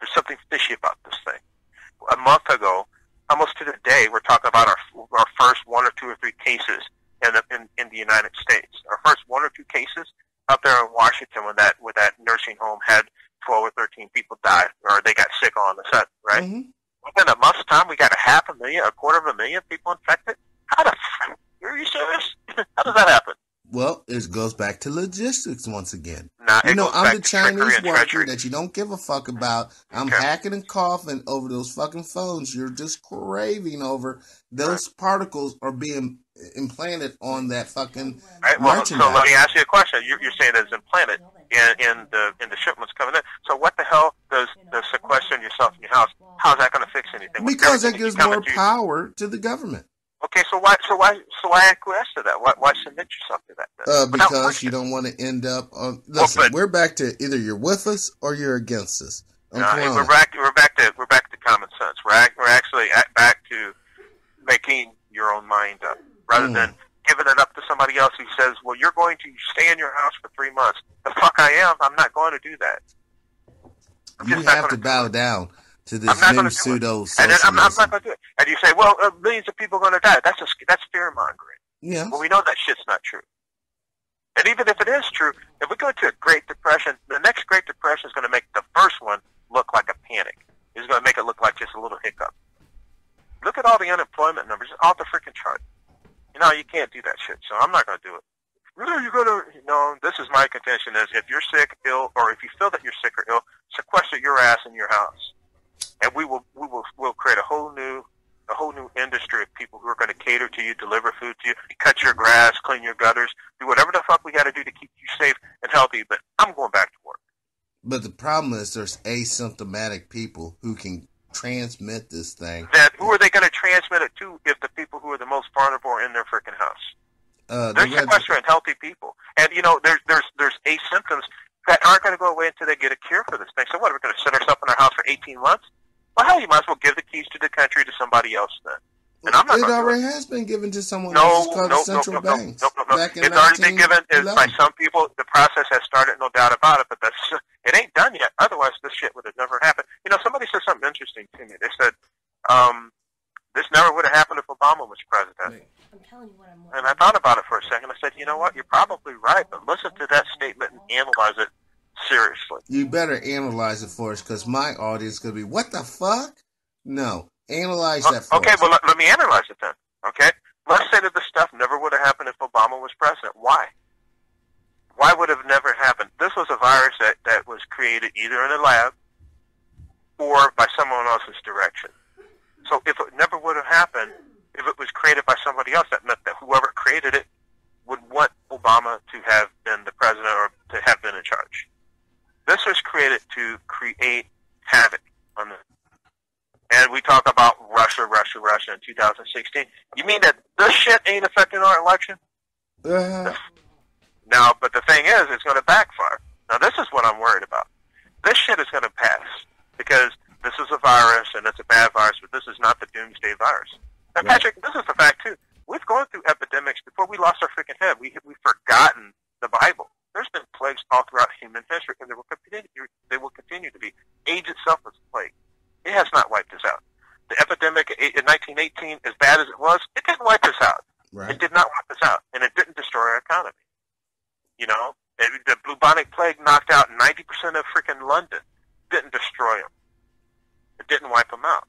There's something fishy about this thing. A month ago, almost to the day, we're talking about our our first one or two or three cases in the, in, in the United States. Our first one or two cases up there in Washington when that when that nursing home had 12 or 13 people die or they got sick on the set, right? Mm-hmm. Within a month's time, we got a half a million, a quarter of a million people infected. How the? fuck? Are you serious? *laughs* How does that happen? Well, it goes back to logistics once again. Nah, you know, I'm the Chinese worker that you don't give a fuck mm-hmm. about. I'm okay. hacking and coughing over those fucking phones. You're just craving over. Those right. particles are being implanted on that fucking right, well, So let me ask you a question. You're, you're saying it's implanted in, in the in the shipments coming in. So what the hell does the sequestering yourself in your house? How's that going to fix anything? Because it gives more power to the government. Okay, so why so why so why acquiesce to that? Why, why submit yourself to that? Uh, because you don't want to end up on. Listen, well, but, we're back to either you're with us or you're against us. No, we're back. We're back to we're back to common sense. We're we're actually back to making your own mind up rather mm. than giving it up to somebody else who says, "Well, you're going to stay in your house for three months." The fuck I am. I'm not going to do that. I'm you have to bow it. down to this new pseudo And then I'm, I'm not going to do it. And you say, "Well, uh, millions of people are going to die." That's just that's fear mongering. Yeah. Well, we know that shit's not true. And even if it is true, if we go to a Great Depression, the next Great Depression is going to make the first one look like a panic. It's going to make it look like just a little hiccup. Look at all the unemployment numbers off the freaking chart. Know, you can't do that shit. So I'm not going to do it. Really, you're going to, no, this is my contention is if you're sick, ill, or if you feel that you're sick or ill, sequester your ass in your house. And we will, we will, we'll create a whole new a whole new industry of people who are going to cater to you, deliver food to you, cut your grass, clean your gutters, do whatever the fuck we got to do to keep you safe and healthy. But I'm going back to work. But the problem is there's asymptomatic people who can transmit this thing. That who are they going to transmit it to if the people who are the most vulnerable are in their freaking house? Uh, They're sequestering healthy people, and you know there's there's there's asymptoms that aren't going to go away until they get a cure for this thing. So what? Are We're going to sit ourselves in our house for 18 months? Well, hell, you might as well give the keys to the country to somebody else then. And I'm not it gonna do already has been given to someone No, else. It's called no, the central no, no, banks. no, no, no. Back in It's already been given by some people. The process has started, no doubt about it. But that's *laughs* it ain't done yet. Otherwise, this shit would have never happened. You know, somebody said something interesting to me. They said, um, "This never would have happened if Obama was president." I'm telling you what I'm And I thought about it for a second. I said, "You know what? You're probably right, but listen to that statement and analyze it seriously." You better analyze it for us because my audience is going to be, what the fuck? No. Analyze that for Okay, us. well, let, let me analyze it then. Okay, let's say that this stuff never would have happened if Obama was president. Why? Why would have never happened? This was a virus that, that was created either in a lab or by someone else's direction. So if it never would have happened, if it was created by somebody else, that meant that whoever created it would want Obama to have been the president or to have been in charge. This was created to create havoc on the and we talk about Russia, Russia, Russia in 2016. You mean that this shit ain't affecting our election? Uh, Now, but the thing is, it's going to backfire. Now, this is what I'm worried about. This shit is going to pass because this is a virus and it's a bad virus, but this is not the doomsday virus. And Right. Patrick, this is the fact too. We've gone through epidemics before we lost our freaking head. We we've forgotten the Bible. There's been plagues all throughout human history, and they will continue. They will continue to be. AIDS itself was a plague. It has not wiped us out. The epidemic in 1918, as bad as it was, it didn't wipe us out. It right. did not wipe us out, and it didn't destroy our economy. You know, it, the bubonic plague knocked out 90% of freaking London. Didn't destroy them. It didn't wipe them out.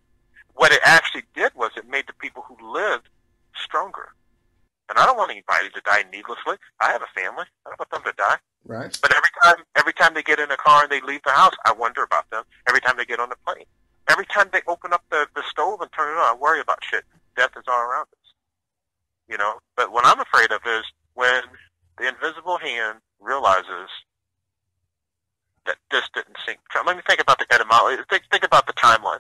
What it actually did was it made the people who lived stronger. And I don't want anybody to die needlessly. I have a family. I don't want them to die. Right. But every time, every time they get in a car and they leave the house, I wonder about them. Every time they get on the plane, every time they open up the, the stove and turn it on, I worry about shit. Death is all around us. You know. But what I'm afraid of is when the invisible hand realizes that this didn't sink. Let me think about the etymology. Think, think about the timeline.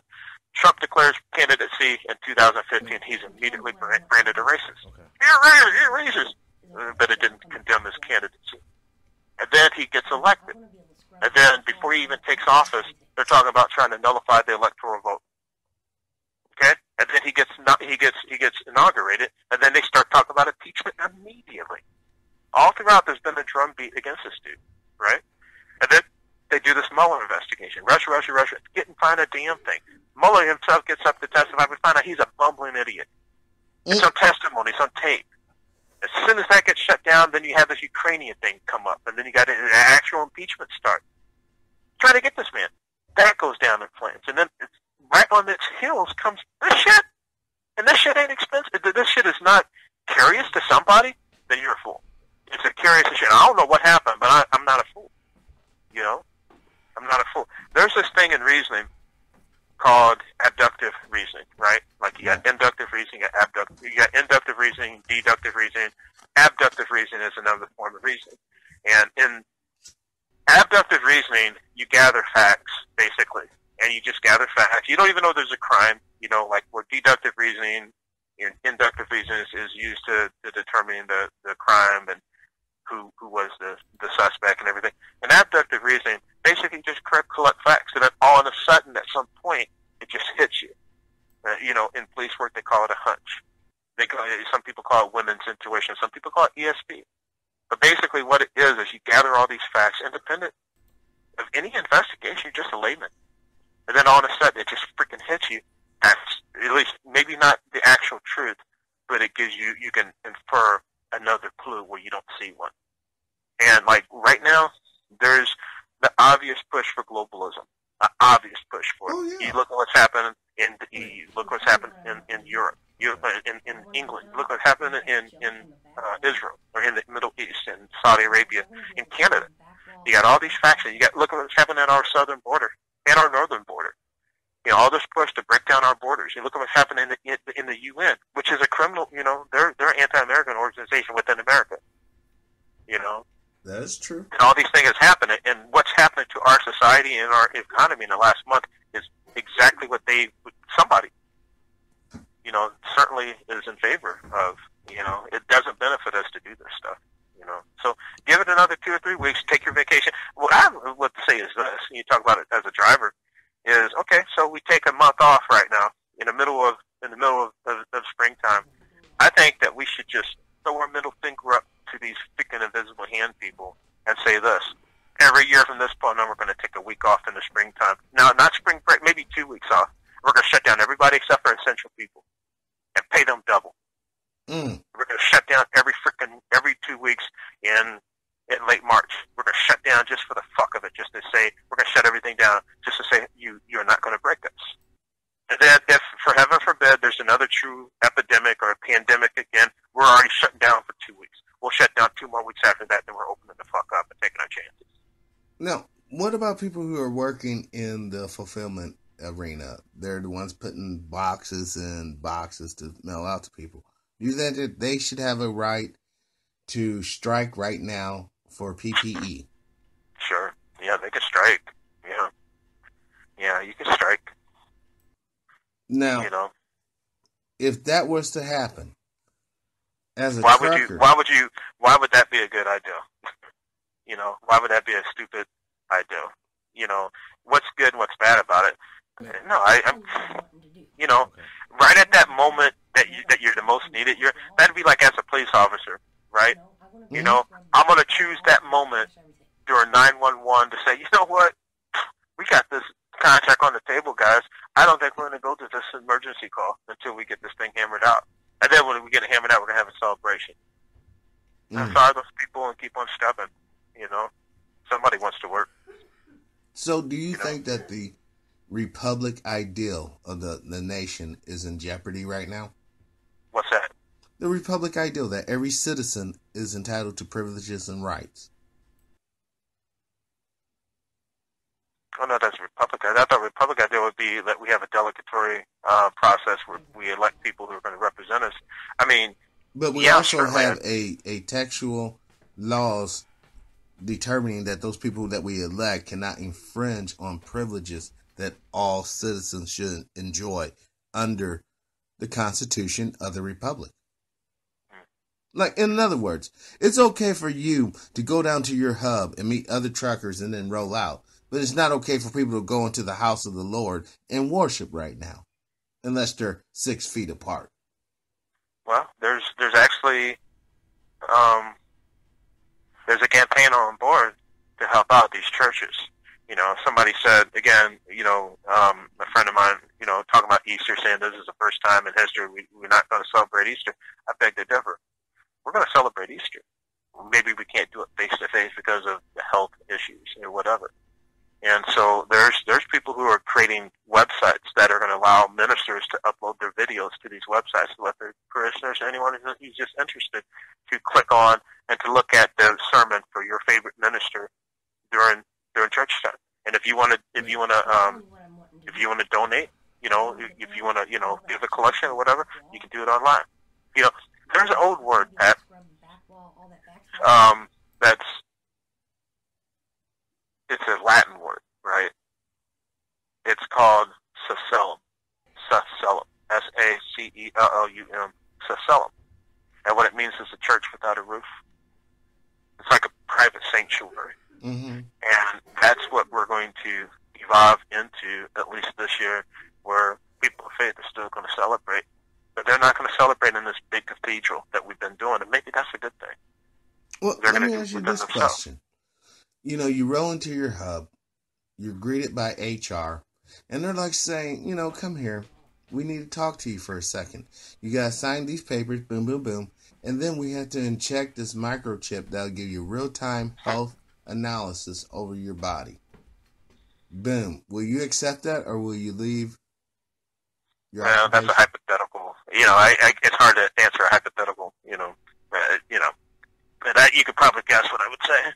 Trump declares candidacy in 2015. He's immediately brand- branded a racist. Okay. You're racist. You're racist. Uh, But it didn't condemn his candidacy. And then he gets elected. And then before he even takes office, they're talking about trying to nullify the electoral vote. Okay? And then he gets not, he gets he gets inaugurated, and then they start talking about impeachment immediately. All throughout, there's drumbeat against this dude, right? And then they do this Mueller investigation. Russia, Russia, Russia. Didn't find a damn thing. Mueller himself gets up to testify. We find out he's a bumbling idiot. It's mm. on testimony. It's on tape. As soon as that gets shut down, then you have this Ukrainian thing come up, and then you got an actual impeachment start. Try to get this man. That goes down in flames, and then it's right on its heels comes this shit. And this shit ain't expensive. This shit is not curious to somebody. Then you're a fool. It's a curious shit. I don't know what happened, but I, I'm not a fool. You know, I'm not a fool. There's this thing in reasoning called abductive reasoning, right? Like you got inductive reasoning, you got abductive, you got inductive reasoning, deductive reasoning. Abductive reasoning is another form of reasoning. And in abductive reasoning, you gather facts, basically. And you just gather facts. You don't even know there's a crime, you know, like where deductive reasoning and inductive reasoning is, is used to, to determine the, the crime and who, who was the, the suspect and everything. And abductive reasoning basically just collect facts, and then all of a sudden, at some point, it just hits you. Uh, you know, in police work, they call it a hunch. They call it, some people call it women's intuition. Some people call it ESP. But basically, what it is is you gather all these facts, independent of any investigation. You're just a layman, and then all of a sudden, it just freaking hits you. That's at least maybe not the actual truth, but it gives you you can infer another clue where you don't see one. And like right now, there's the obvious push for globalism. An obvious push for it. Oh, yeah. You look at what's happening in the EU. Look what's happened in, in Europe. You, uh, in, in England. Look what's happening in, in uh, Israel or in the Middle East and Saudi Arabia, in Canada. You got all these factions. You got look at what's happening at our southern border and our northern border. You know, all this push to break down our borders. You look at what's happening in the, in the UN, which is a criminal. You know, they're they're anti-American organization within America. You know, that is true. And all these things happening, and what's happening to our society and our economy in the last month is exactly what they somebody, you know, certainly is in favor of. You know, it doesn't benefit us to do this stuff. You know, so give it another two or three weeks. Take your vacation. What I would say is this: you talk about it as a driver, is okay. So we take a month off right now in the middle of in the middle of, of, of springtime. I think that we should just throw our middle finger up to these freaking invisible hand people and say this. Every year from this point on, we're going to take a week off in the springtime. Now, not spring break, maybe two weeks off. We're going to shut down everybody except for essential people and pay them double. Mm. We're going to shut down every freaking every two weeks in in late March. We're going to shut down just for the fuck of it, just to say we're going to shut everything down, just to say you you're not going to break us. And then, if for heaven forbid there's another true epidemic or a pandemic again, we're already shutting down for two weeks. We'll shut down two more weeks after that, then we're opening the fuck up and taking our chances. Now, what about people who are working in the fulfillment arena? They're the ones putting boxes and boxes to mail out to people. Do you think that they should have a right to strike right now for PPE? Sure. Yeah, they could strike. Yeah. Yeah, you can strike. Now, you know, if that was to happen, as a why trucker, would you? Why would you? Why would that be a good idea? *laughs* you know, why would that be a stupid idea? You know, what's good and what's bad about it? No, I, I'm. You know, right at that moment that you that you're the most needed, you're that'd be like as a police officer, right? You know, I'm gonna choose that moment during 911 to say, you know what, we got this contract on the table, guys. I don't think we're going to go to this emergency call until we get this thing hammered out. And then when we get it hammered out, we're going to have a celebration. Mm. And fire those people and keep on stepping. You know, somebody wants to work. So, do you, you think know? that the republic ideal of the the nation is in jeopardy right now? What's that? The republic ideal that every citizen is entitled to privileges and rights. Oh no, that's Republic. I thought Republic idea would be that we have a delegatory uh, process where we elect people who are going to represent us. I mean, but we yeah, also have a a textual laws determining that those people that we elect cannot infringe on privileges that all citizens should enjoy under the Constitution of the Republic. Like, in other words, it's okay for you to go down to your hub and meet other truckers and then roll out. But it's not okay for people to go into the house of the Lord and worship right now, unless they're six feet apart. Well, there's there's actually um, there's a campaign on board to help out these churches. You know, somebody said again, you know, um, a friend of mine, you know, talking about Easter, saying this is the first time in history we, we're not going to celebrate Easter. I beg to differ. We're going to celebrate Easter. Maybe we can't do it face to face because of the health issues or whatever. And so there's there's people who are creating websites that are going to allow ministers to upload their videos to these websites to let their parishioners, anyone who's just interested, to click on and to look at the sermon for your favorite minister during during church time. And if you want to, if you want to, um, if you want to donate, you know, if you want to, you know, give a collection or whatever, you can do it online. You know, there's an old word, Pat, um, that's it's a Latin word, right? It's called sacellum. Sacellum. S-A-C-E-L-L-U-M. Sacellum. And what it means is a church without a roof. It's like a private sanctuary. Mm-hmm. And that's what we're going to evolve into, at least this year, where people of faith are still going to celebrate. But they're not going to celebrate in this big cathedral that we've been doing. And maybe that's a good thing. Well, they're let me ask you this themselves. question you know, you roll into your hub, you're greeted by HR, and they're like saying, you know, come here. We need to talk to you for a second. You got to sign these papers, boom, boom, boom. And then we have to inject this microchip that'll give you real time health analysis over your body. Boom. Will you accept that or will you leave? Your well, that's a hypothetical. You know, I, I, it's hard to answer a hypothetical, you know. Uh, you know, but I, you could probably guess what I would say.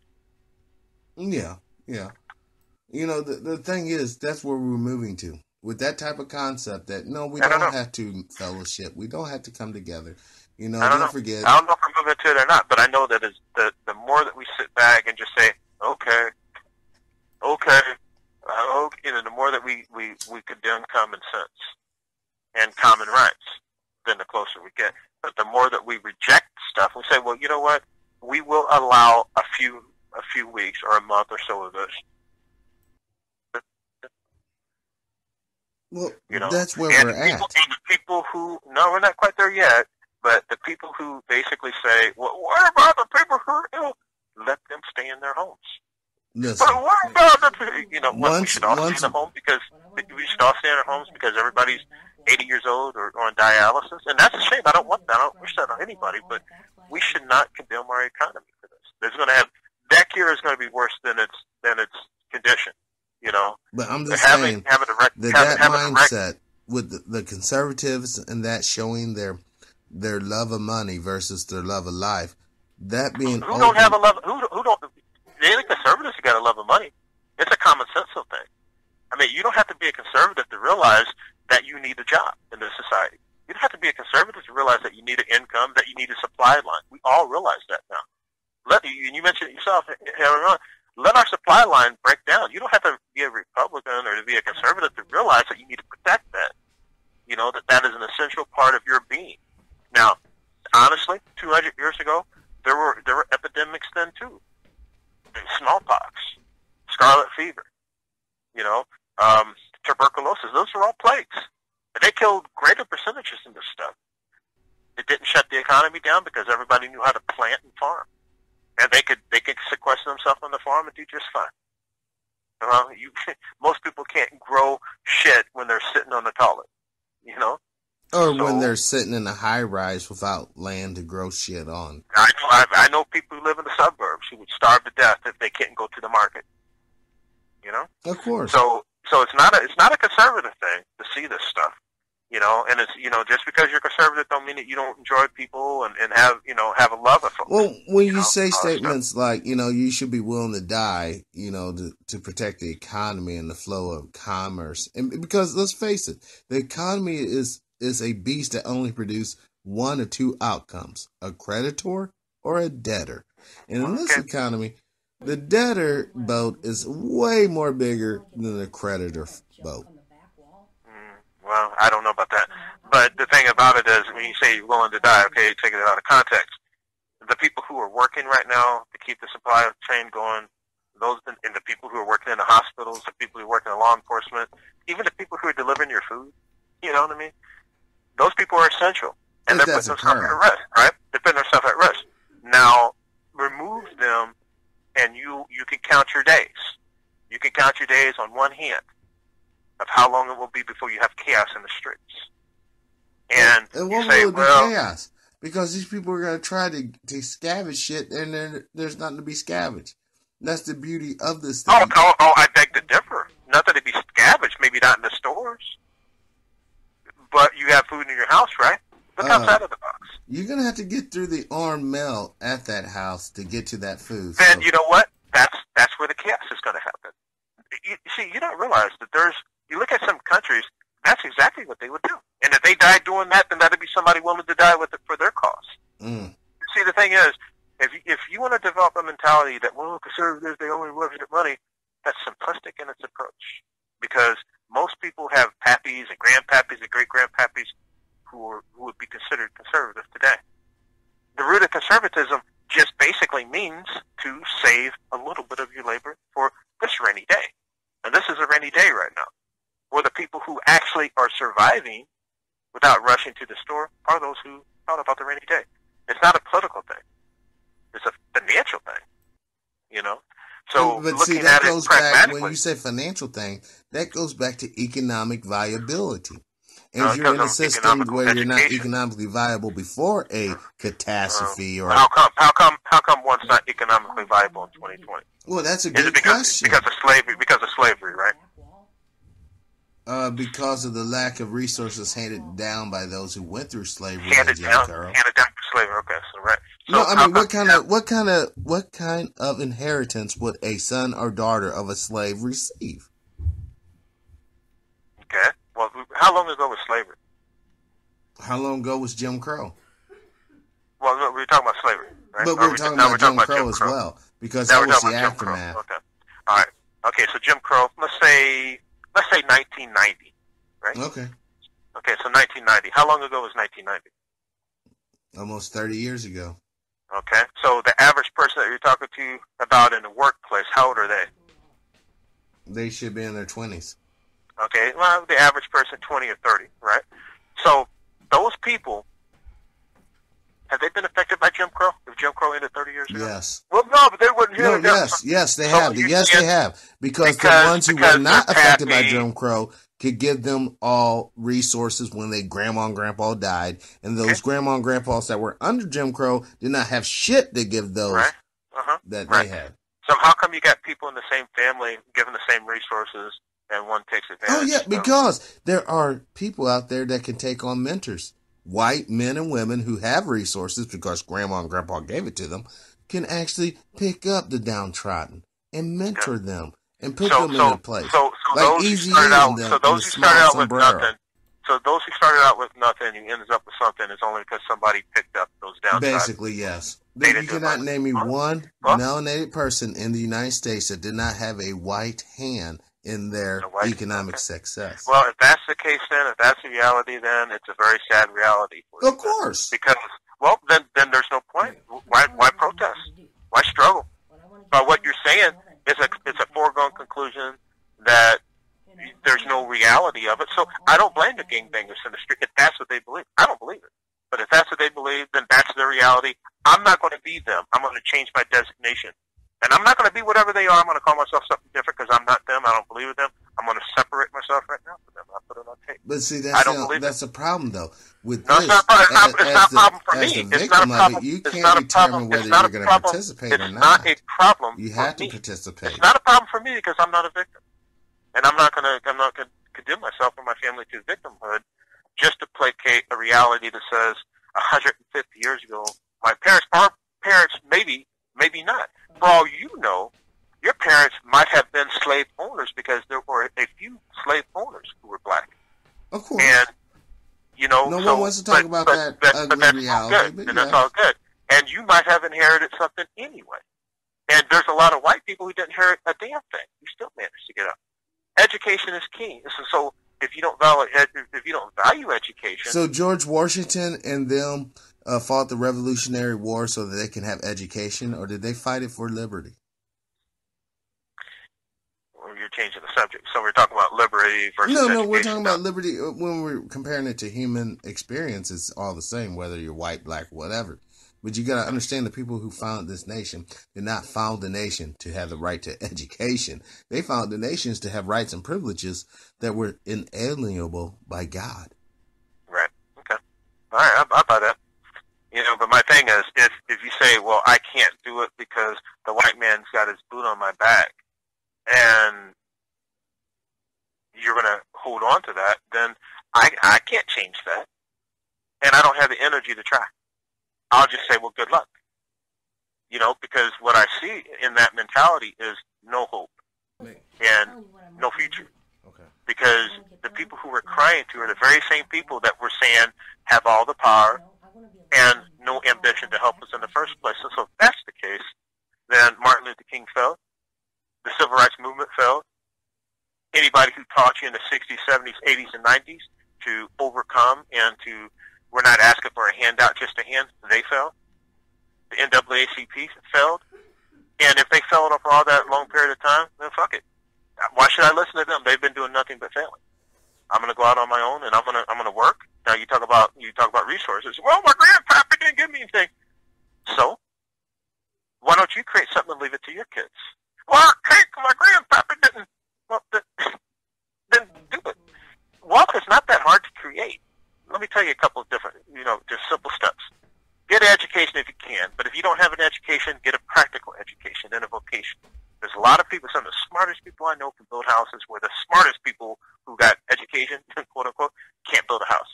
Yeah, yeah. You know, the the thing is, that's where we're moving to. with that type of concept that no, we don't, don't have to fellowship. We don't have to come together. You know, I don't, don't know. forget. I don't know if we're moving to it or not, but I know that is the the more that we sit back and just say, okay, okay, uh, okay, you know, the more that we we we condemn common sense and common rights, then the closer we get. But the more that we we say, well, you know what? We will allow a few a few weeks or a month or so of this. Well, You know, that's where and we're people, at. and the people who no, we're not quite there yet. But the people who basically say, "Well, what about the people who are ill? Let them stay in their homes." Listen, But what about the you know? what, we should all once- stay in the home because we should all stay in our homes because everybody's 80 years old or, or on dialysis, and that's a shame. I don't want that. I don't wish that on anybody. But we should not condemn our economy for this. There's going to have that cure is going to be worse than its than its condition. You know, but I'm just having saying having a rec- that having, that having a rec- mindset with the, the conservatives and that showing their their love of money versus their love of life. That being who open, don't have a love who who don't any conservatives got a love of money. It's a common sense thing. I mean, you don't have to be a conservative to realize that you need a job in this society. You don't have to be a conservative to realize that you need an income, that you need a supply line. We all realize that now. Let you, and you mentioned it yourself, Aaron, on, let our supply line break down. You don't have to be a Republican or to be a conservative to realize that you need to protect that. You know that that is an essential part of your being. Now, honestly, 200 years ago, there were there were epidemics then too. Smallpox, scarlet fever, you know, um, tuberculosis. Those were all plagues. And they killed greater percentages in this stuff. It didn't shut the economy down because everybody knew how to plant and farm, and they could they could sequester themselves on the farm and do just fine. Well, you most people can't grow shit when they're sitting on the toilet, you know. Or when so- they're sitting in a high rise without land to grow shit on. I know, I, know people who live in the suburbs who would starve to death if they couldn't go to the market. You know, Of course. so so it's not a it's not a conservative thing to see this stuff. You know, and it's you know just because you're conservative don't mean that you don't enjoy people and, and have you know have a love of folks. Well, when you know, say statements like, you know, you should be willing to die, you know, to, to protect the economy and the flow of commerce. And because let's face it, the economy is is a beast that only produces one or two outcomes, a creditor or a debtor. And in this economy, the debtor boat is way more bigger than the creditor boat. Mm, well, I don't know about that. But the thing about it is, when you say you're willing to die, okay, taking it out of context, the people who are working right now to keep the supply chain going, those and the people who are working in the hospitals, the people who work working in law enforcement, even the people who are delivering your food, you know what I mean? Those people are essential, and they're putting themselves at risk, right? They're putting themselves at risk. Now, remove them, and you you can count your days. You can count your days on one hand of how long it will be before you have chaos in the streets. And, And you what say, will it be well, chaos? Because these people are going to try to, to scavenge shit, and there, there's nothing to be scavenged. That's the beauty of this oh, thing. oh, oh, oh, I beg to differ. Nothing to be scavenged, maybe not in the stores, but you have food in your house, right? Look Uh, outside of the box. You're going to have to get through the armed male at that house to get to that food. Then So- you know what? That's that's where the chaos is going to happen. You, see, you don't realize that there's. You look at some countries. That's exactly what they would do. And if they died doing that, then that'd be somebody willing to die with it for their cause. Mm. See, the thing is, if you, if you want to develop a mentality that well, conservatives they only look at money, that's simplistic in its approach. Because most people have pappies and grandpappies and great grandpappies who are, who would be considered conservative today. The root of conservatism just basically means to save a little bit of your labor for this rainy day. And this is a rainy day right now. Where the people who actually are surviving without rushing to the store are those who thought about the rainy day. It's not a political thing. It's a financial thing. You know? So but see, that at goes back when you say financial thing. That goes back to economic viability. And if it you're in a system where you're not economically viable before a catastrophe or how come how come how come one's not economically viable in 2020? well, that's a Is it good because question. because of slavery? Because of slavery, right? uh, because of the lack of resources handed down by those who went through slavery. Handed down, handed down for slavery. Okay, so right. So no, I mean, what *laughs* kind of what kind of what kind of inheritance would a son or daughter of a slave receive? Okay. Well, how long ago was slavery? How long ago was Jim Crow? Well, we were talking about slavery, right? But Or we're we- talking about Jim Crow as well because Now that was the Jim aftermath. Okay. All right. Okay, so Jim Crow, let's say let's say 1990. right? Okay, Okay, so 1990. How long ago was 1990? almost thirty years ago. Okay, so the average person that you're talking to about in the workplace, how old are they? They should be in their twenties. Okay, well, the average person, 20 or 30, right? So those people, have they been affected by Jim Crow? If Jim Crow ended 30 years ago? Yes. Well, no, but they wouldn't hear No, yes, yes, they So have. Yes, they have. Because, because- the ones who were not affected by. Jim Crow could give them all resources when their grandma and grandpa died, and those Okay. grandma and grandpas that were under Jim Crow did not have shit to give those Right? Uh-huh. that Right. they had. So how come you got people in the same family given the same resources and one takes advantage? Oh yeah, of- because there are people out there that can take on mentors. White men and women who have resources because grandma and grandpa gave it to them can actually pick up the downtrodden and mentor them and put so, them so, in a place. So, so Like those who Easy started out, so those who started out with sombrero. nothing, so those who started out with nothing and ends up with something is only because somebody picked up those downtrodden. Basically, yes. They You cannot name me Huh? one Huh? melanated person in the United States that did not have a white hand in their white- economic success. Well, if that's the case, then if that's the reality, then it's a very sad reality. For you. of course. Because, well, then then there's no point. Why why protest? Why struggle? But what you're saying is a it's a foregone conclusion that there's no reality of it. So I don't blame the gangbangers in the street if that's what they believe. I don't believe it. But if that's what they believe, then that's their reality. I'm not going to be them. I'm going to change my designation. And I'm not going to be whatever they are. I'm going to call myself something different because I'm not them. I don't believe in them. I'm going to separate myself right now from them. I'll put it on tape. But see, I that's don't the, believe that's a problem though. With No, this, it's not, a problem. it's not, as, it's not a problem for me. It's not a problem. it, you it's can't not a determine problem. whether it's not you're going to participate it's or not not. a problem. You have to me. participate. It's not a problem for me because I'm not a victim, and I'm not going to. I'm not going to condemn myself or my family to victimhood just to placate a reality that says 150 years ago my parents, our parents, maybe, maybe not. For all you know, your parents might have been slave owners because there were a few slave owners who were black, of course. and you know, No one wants to talk but, about but, that but, ugly that's reality, all good, and yeah. that's all good. And you might have inherited something anyway. And there's a lot of white people who didn't inherit a damn thing. You still managed to get up. Education is key. So, so if you don't value if you don't value education, So George Washington and them uh, fought the Revolutionary War so that they can have education, or did they fight it for liberty? well, you're changing the subject. So we're talking about liberty versus No, no, we're talking about liberty uh, when we're comparing it to human experience. It's all the same, whether you're white, black, whatever. But you got to understand the people who found this nation did not found the nation to have the right to *laughs* education. They found the nations to have rights and privileges that were inalienable by God. Right. Okay. All right. I, I buy that. You know, but my thing is, if if you say, well, I can't do it because the white man's got his boot on my back, and you're going to hold on to that, then I I can't change that, and I don't have the energy to try. I'll just say, well, good luck. You know, because what I see in that mentality is no hope and no future Okay. because the people who we're crying to are the very same people that we're saying have all the power and no ambition to help us in the first place. So, so if that's the case, then Martin Luther King failed. The Civil Rights Movement failed. Anybody who taught you in the 60s, 70s, 80s, and 90s to overcome and to, we're not asking for a handout, just a hand, they failed. The NAACP failed. And if they failed over all that long period of time, then fuck it. Why should I listen to them? They've been doing nothing but failing. I'm to go out on my own and I'm to I'm to work. Now you talk about you talk about resources. Well, my grandpapa didn't give me anything. So why don't you create something and leave it to your kids? Well, I can't. My grandpapa didn't. Well, then, *laughs* then do it. Wealth is not that hard to create. Let me tell you a couple of different, you know, just simple steps. Get education if you can, but if you don't have an education, get a practical education and a vocation. There's a lot of people, some of the smartest people I know can build houses where the smartest people who got education, *laughs* quote unquote, can't build a house,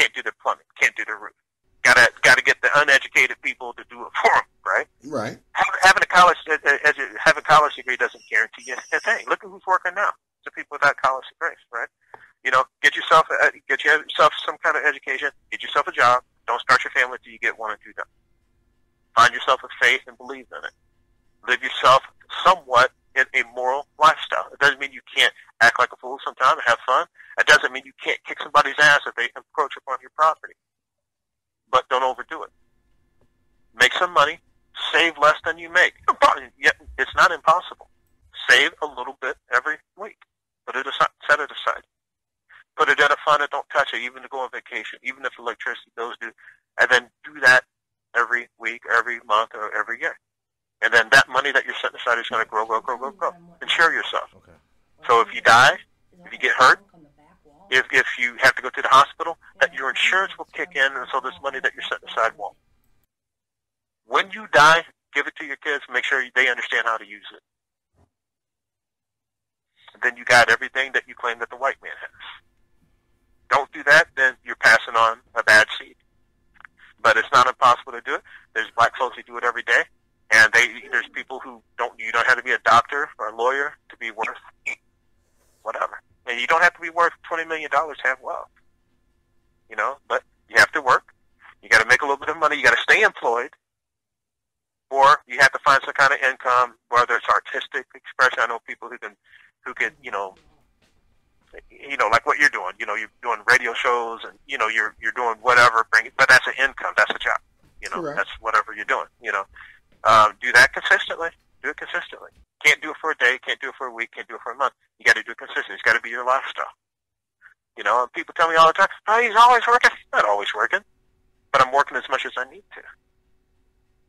can't do their plumbing, can't do their roof. Gotta, gotta get the uneducated people to do it *laughs* for them, right? Right. Having, having a college, as a, having a college degree doesn't guarantee you a thing. Look at who's working now. It's the people without college degrees, right? You know, get yourself, uh, get yourself some kind of education, get yourself a job. Don't start your family until you get one or two done. Find yourself a faith and believe in it. Live yourself somewhat in a moral lifestyle. It doesn't mean you can't act like a fool sometimes and have fun. It doesn't mean you can't kick somebody's ass if they encroach upon your property. But don't overdo it. Make some money. Save less than you make. It's not impossible. Save a little bit every week. Put it aside, set it aside. Put it in a fund and don't touch it, even to go on vacation, even if electricity bills do. And then do that every week, every month, or every year. And then that money that you're setting aside is going to grow, grow, grow, grow, grow. Insure yourself. Okay. So if you die, if you get hurt, if if you have to go to the hospital, that your insurance will kick in, and so this money that you're setting aside won't. When you die, give it to your kids. Make sure they understand how to use it. And then you got everything that you claim that the white man has. Don't do that, then you're passing on a bad seed. But it's not impossible to do it. There's black folks who do it every day, and they there's people who don't. You don't have to be a doctor or a lawyer to be worth whatever, and you don't have to be worth twenty million dollars to have wealth. You know, but you have to work. You got to make a little bit of money. You got to stay employed, or you have to find some kind of income, whether it's artistic expression. I know people who can who can you know you know, like what you're doing. You know, you're doing radio shows, and you know, you're you're doing whatever. Bring, but that's an income. That's a job. You know, Correct. that's whatever you're doing. You know, uh, do that consistently. Do it consistently. Can't do it for a day. Can't do it for a week. Can't do it for a month. You got to do it consistently. It's got to be your lifestyle. You know, and people tell me all the time, "Oh, he's always working." Not always working, but I'm working as much as I need to.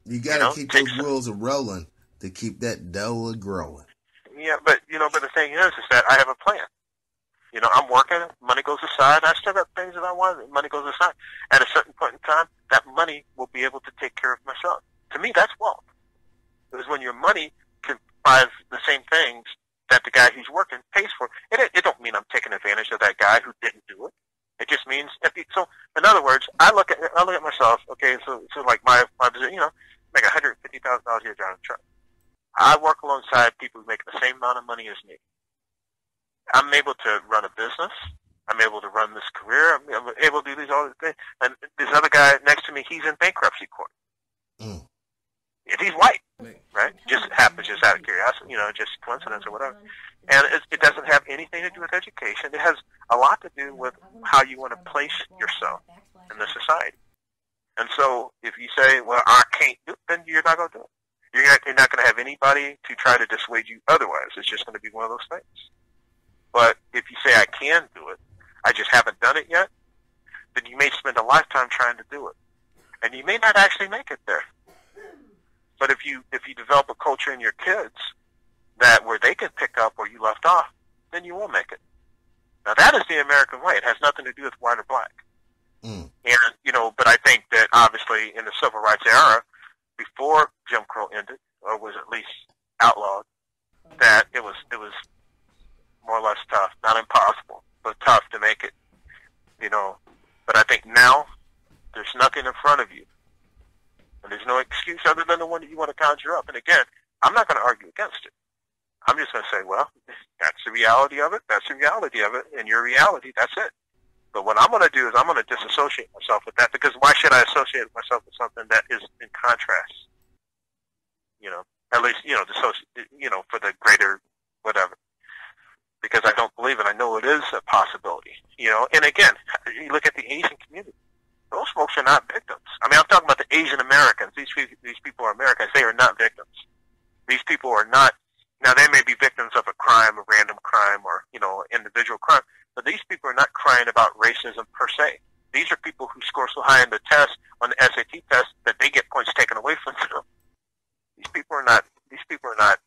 You got to you know, keep those wheels a rolling to keep that dough a growing. Yeah, but you know, but the thing is, is that I have a plan. You know, I'm working, money goes aside, I still got things that I want, money goes aside. At a certain point in time, that money will be able to take care of myself. To me, that's wealth. Because when your money can buy the same things that the guy who's working pays for, and it, it don't mean I'm taking advantage of that guy who didn't do it. It just means if you, so. In other words, I look at I look at myself. Okay, so so like my my you know make a hundred fifty thousand dollars a year driving a truck. I work alongside people who make the same amount of money as me. I'm able to run a business. I'm able to run this career. I'm able to do these all these things. And this other guy next to me, he's in bankruptcy court. Mm. If he's white, right? Just happens, just out of curiosity, you know, just coincidence or whatever. And it, it doesn't have anything to do with education. It has a lot to do with how you want to place yourself in the society. And so, if you say, "Well, I can't do it," then you're not going to do it. You're not, you're not going to have anybody to try to dissuade you otherwise. It's just going to be one of those things. But if you say I can do it, I just haven't done it yet, then you may spend a lifetime trying to do it, and you may not actually make it there. But if you if you develop a culture in your kids that where they can pick up where you left off, then you will make it. Now that is the American way. It has nothing to do with white or black. Mm. And you know, but I think that obviously in the civil rights era, before Jim Crow ended, or was at least outlawed, that it was it was more or less tough. Not impossible, but tough to make it. You know, but I think now there's nothing in front of you, and there's no excuse other than the one that you want to conjure up. And again, I'm not going to argue against it. I'm just going to say, well, that's the reality of it. That's the reality of it, and your reality. That's it. But what I'm going to do is I'm going to disassociate myself with that because why should I associate myself with something that is in contrast? You know, at least you know, dissociate. You know, for the greater whatever because I don't believe it. I know it is a possibility. You know, and again, you look at the Asian community; those folks are not victims. I mean, I'm talking about the Asian Americans. These these people are Americans. They are not victims. These people are not. Now, they may be victims of a crime, a random crime, or you know, individual crime, but these people are not crying about racism per se. These are people who score so high in the test on the SAT test that they get points taken away from them. These people are not. These people are not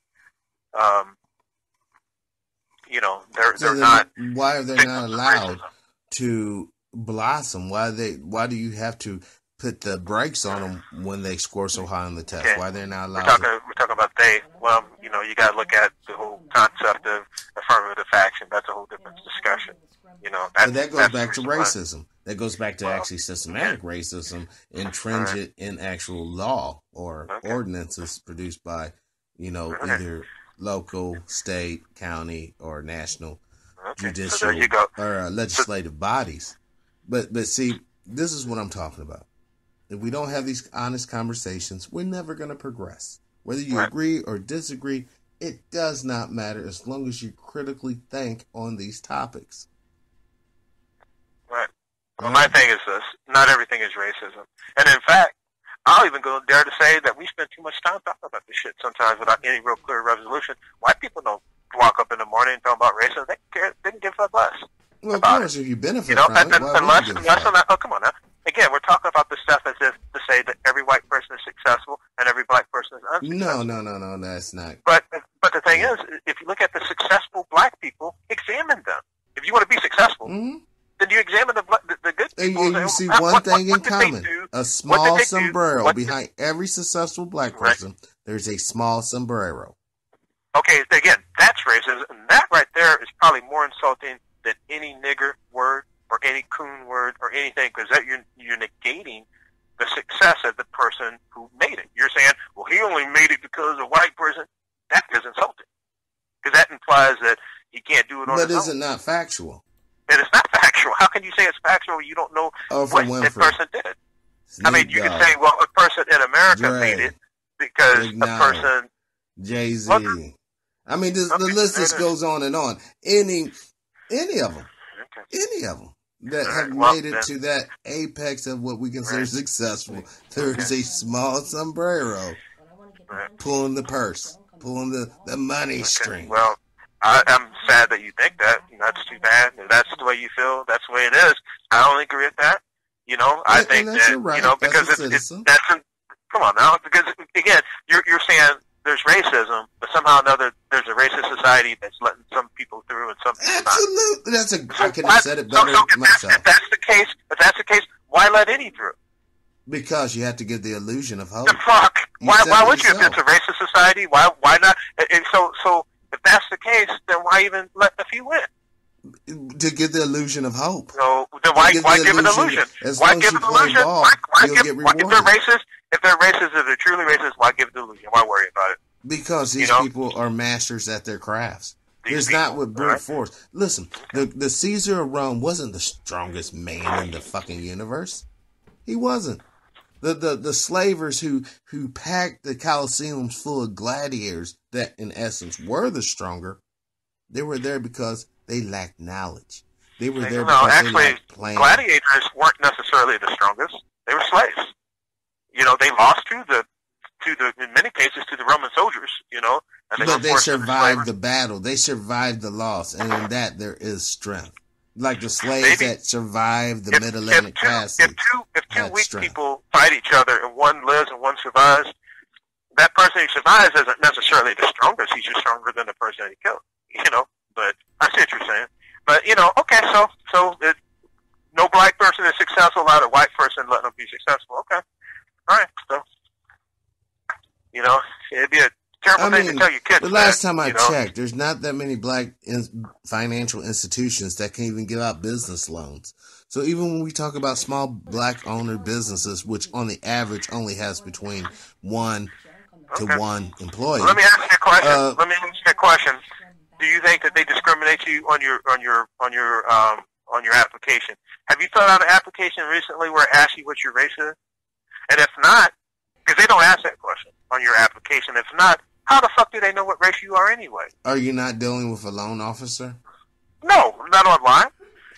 um, you know, they're so they're not. Why are they not allowed to blossom? Why they? Why do you have to put the brakes on them when they score so high on the test? Okay. Why they're not allowed? We're talking, to... we're talking about they. Well, you know, you got to look at the whole concept of affirmative action. That's a whole different discussion. You know, that, that goes back to racism. That goes back to well, actually systematic yeah. racism entrenched right. in actual law or okay. ordinances produced by, you know, okay. either local, state, county, or national okay. judicial so or uh, legislative so, bodies. But but see, this is what I'm talking about. If we don't have these honest conversations, we're never going to progress. Whether you agree or disagree, it does not matter as long as you critically think on these topics. Right. Well, my thing is this: not everything is racism, and in fact, I'll even go dare to say that we spend too much time talking about this shit sometimes without any real clear resolution. White people don't walk up in the morning and talk about racism. They care. They can give a fuck less. Well, of course, if you benefit You know, from it, and, why would unless you give a unless not, oh come on now. Again, we're talking about this stuff as if to say that every white person is successful and every black person is unsuccessful. No, no, no, no, that's not. But but the thing is, if you look at the successful black people, examine them. If you want to be successful, hmm then you examine the the, the good people. and you see one what- thing what in they common: a small sombrero What did- behind every successful black Right. person. There's a small sombrero. Okay, again, that's racist, and that right there is probably more insulting than any nigger word or any coon word or anything, because that you're you're negating the success of the person who made it. You're saying, well, he only made it because a white person. That is insulting, because that implies that he can't do it on But his is it not factual? And it's not factual. How can you say it's factual? when You don't know Oh, what that person did. I mean, you can say, well, a person in America Dre, made it because Big a Nine. person. Jay Z. I mean, this, the list just goes on and on. Any, any of them, Okay. any of them that have well, made it then- to that apex of what we consider Right. successful, there is a small sombrero Right. pulling the purse, pulling the, the money Okay. string. Well, I, I'm sad that you think that. That's too bad. If that's the way you feel, that's the way it is. I don't agree with that. You know, I And- think and that right you know because it's, it's that's come on now because again you're you're saying there's racism, but somehow or another there's a racist society that's letting some people through and some people not. Absolutely. That's a, I could have said it so- better so if that's, myself. if that's the case, if that's the case, why let any through? Because you have to give the illusion of hope. The fuck? You Why? Why would you? If yourself. it's a racist society, why? Why not? And so, so if that's the case, then why even let a few in? To give the illusion of hope. So then why? give why the give an illusion. As Why give an illusion? ball, why, why give? Why, if they're racist, if they're racist, if they're truly racist, why give the illusion? Why worry about it? Because these You know? people are masters at their crafts. These It's people, not with brute alright? force. Listen, the the Caesar of Rome wasn't the strongest man in the fucking universe. He wasn't. The the the slavers who who packed the Colosseums full of gladiators that in essence were the stronger, they were there because they lacked knowledge. They were there no, because actually, they lacked plan. gladiators weren't necessarily the strongest. They were slaves. You know, they lost to the to the in many cases to the Roman soldiers. You know, and they but they survived slavery. the battle. They survived the loss, and in that there is strength. Like the slaves Maybe. that survived the if, Mid if two, Passage. if two if two weak strength. people fight each other and one lives and one survives, that person who survives isn't necessarily the strongest. He's just stronger than the person that he killed. You know, but I see what you're saying. But you know, okay, so so it, no black person is successful without a white person letting them be successful. Okay, all right. So you know, it'd be a terrible I thing mean, to tell your kids. The last that, time I you know? checked, there's not that many black in- financial institutions that can even give out business loans. So even when we talk about small black owner businesses, which on the average only has between one to Okay. one employee, Let me ask you a question. Uh, Let me ask you a question. Do you think that they discriminate you on your on your on your um on your application? Have you filled out an application recently where it asks you what your race is? And if not, because they don't ask that question on your application. If not, how the fuck do they know what race you are anyway? are you not dealing with a loan officer? No, not online.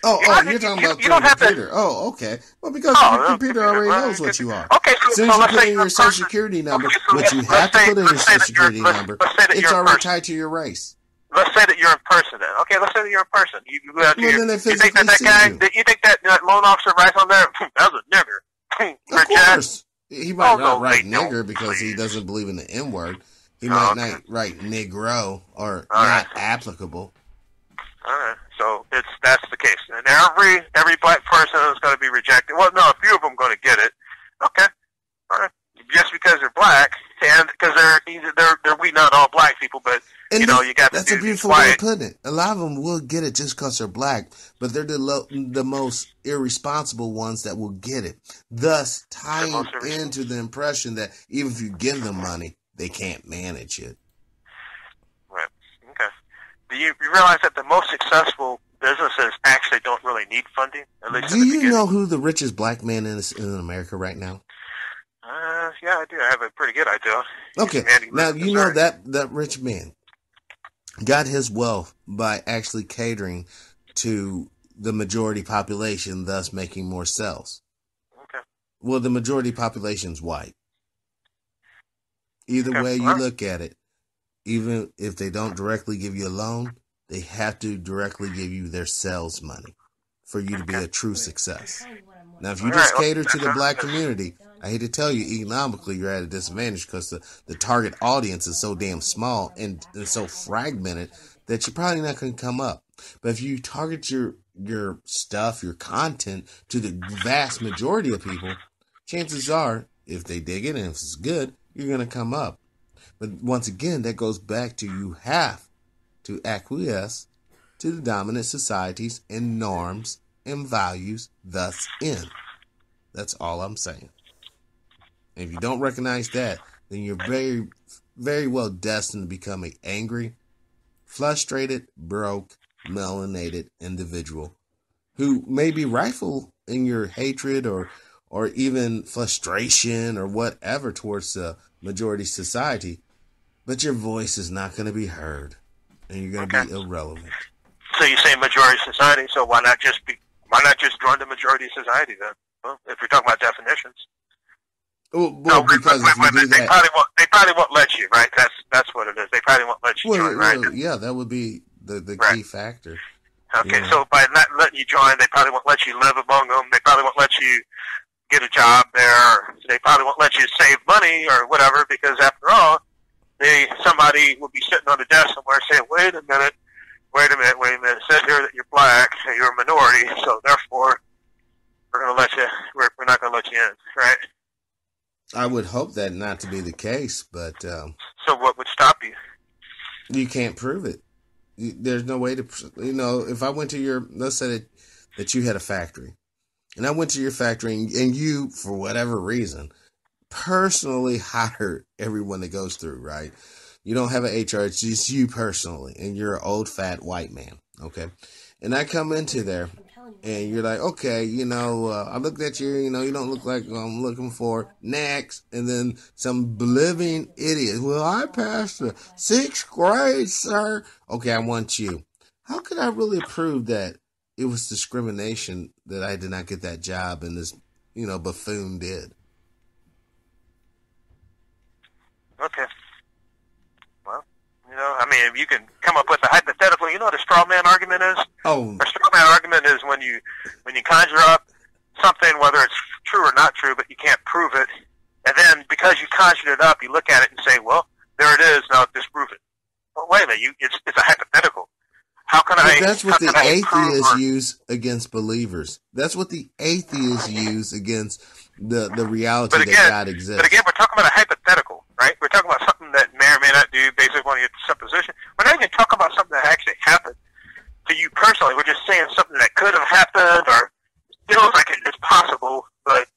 Oh, You oh, you're talking you- about you the have to- computer. Oh, okay. Well, because Oh, the computer already knows what you are. Okay, so, As soon so as you let's put say in your a social security number, Okay, so which you have to put in your say social security number, say it's already person. tied to your race. Let's say that you're in person then. Okay, let's say that you're in person. You, you, go out to Well, your- you think that that guy, you. that you think that, that loan officer writes on there, *laughs* that's a nigger. *laughs* Of course. He might Oh, not no, write nigger because he doesn't believe in the N word. He Oh, might okay. not write negro or All not right. applicable. All right, so it's that's the case, and every every black person is going to be rejected. Well, no, a few of them going to get it. Okay, all right, just because they're black, because they're they're they're we not all black people, but And you know you got to that's a beautiful way of putting it. A lot of them will get it just because they're black, but they're the lo- the most irresponsible ones that will get it. Thus, tying into the impression that even if you give them money, they can't manage it. Right. Okay. Do you, you realize that the most successful businesses actually don't really need funding. At least do you know who the richest black man is in America right now? Uh, yeah, I do. I have a pretty good idea. Okay, now you know that that rich man got his wealth by actually catering to the majority population, thus making more sales. Okay. Well, the majority population's white. Either okay. way you look at it, even if they don't directly give you a loan, they have to directly give you their sales money for you to be a true success. Now, if you just cater to the black community, I hate to tell you, economically, you're at a disadvantage because the, the target audience is so damn small and, and so fragmented that you're probably not going to come up. But if you target your your stuff, your content to the vast majority of people, chances are, if they dig it and if it's good, you're going to come up. But once again, that goes back to you have to acquiesce to the dominant societies and norms and values thus in. That's all I'm saying. And if you don't recognize that, then you're very, very well destined to become an angry, frustrated, broke, melanated individual who may be rightful in your hatred or or even frustration or whatever towards the majority society, but your voice is not going to be heard, and you're going to okay. be irrelevant. So you say majority society, so why not just be why not just join the majority society then? Well, if we're talking about definitions. Well, well no, because wait, wait, wait, they probably won't. They probably won't let you, right? That's that's what it is. They probably won't let you well, join, right? Yeah, that would be the the right. key factor. Okay, yeah. so by not letting you join, they probably won't let you live among them. They probably won't let you get a job there. They probably won't let you save money or whatever because after all, they somebody will be sitting on a desk somewhere saying, "Wait a minute, wait a minute, wait a minute. It says here that you're black, you're a minority, so therefore we're going to let you. We're, we're not going to let you in, right?" I would hope that not to be the case, but um, so what would stop you? You can't prove it. There's no way to, you know, if I went to your, let's say that, that you had a factory, and I went to your factory, and, and you, for whatever reason, personally *laughs* hire everyone that goes through, right? You don't have an HR, it's just you personally, and you're an old fat white man, okay? And I come into there, and you're like, okay, you know, uh, I looked at you, you know, you don't look like I'm looking for next, and then some living idiot. Well, I passed the sixth grade, sir. Okay, I want you. How could I really prove that it was discrimination that I did not get that job and this, you know, buffoon did? Okay. Know, I mean, you can come up with a hypothetical. You know what a straw man argument is? Oh. A straw man argument is when you when you conjure up something, whether it's true or not true, but you can't prove it, and then because you conjured it up, you look at it and say, "Well, there it is. Now disprove it." Well, wait a minute. You, it's it's a hypothetical. How can but I? That's what the atheists use against believers. That's what the atheists *laughs* use against the the reality again, that God exists. But again, we're talking about a hypothetical right? We're talking about something that may or may not do based on your supposition. We're not even talking about something that actually happened to you personally. We're just saying something that could have happened or feels like it's possible, but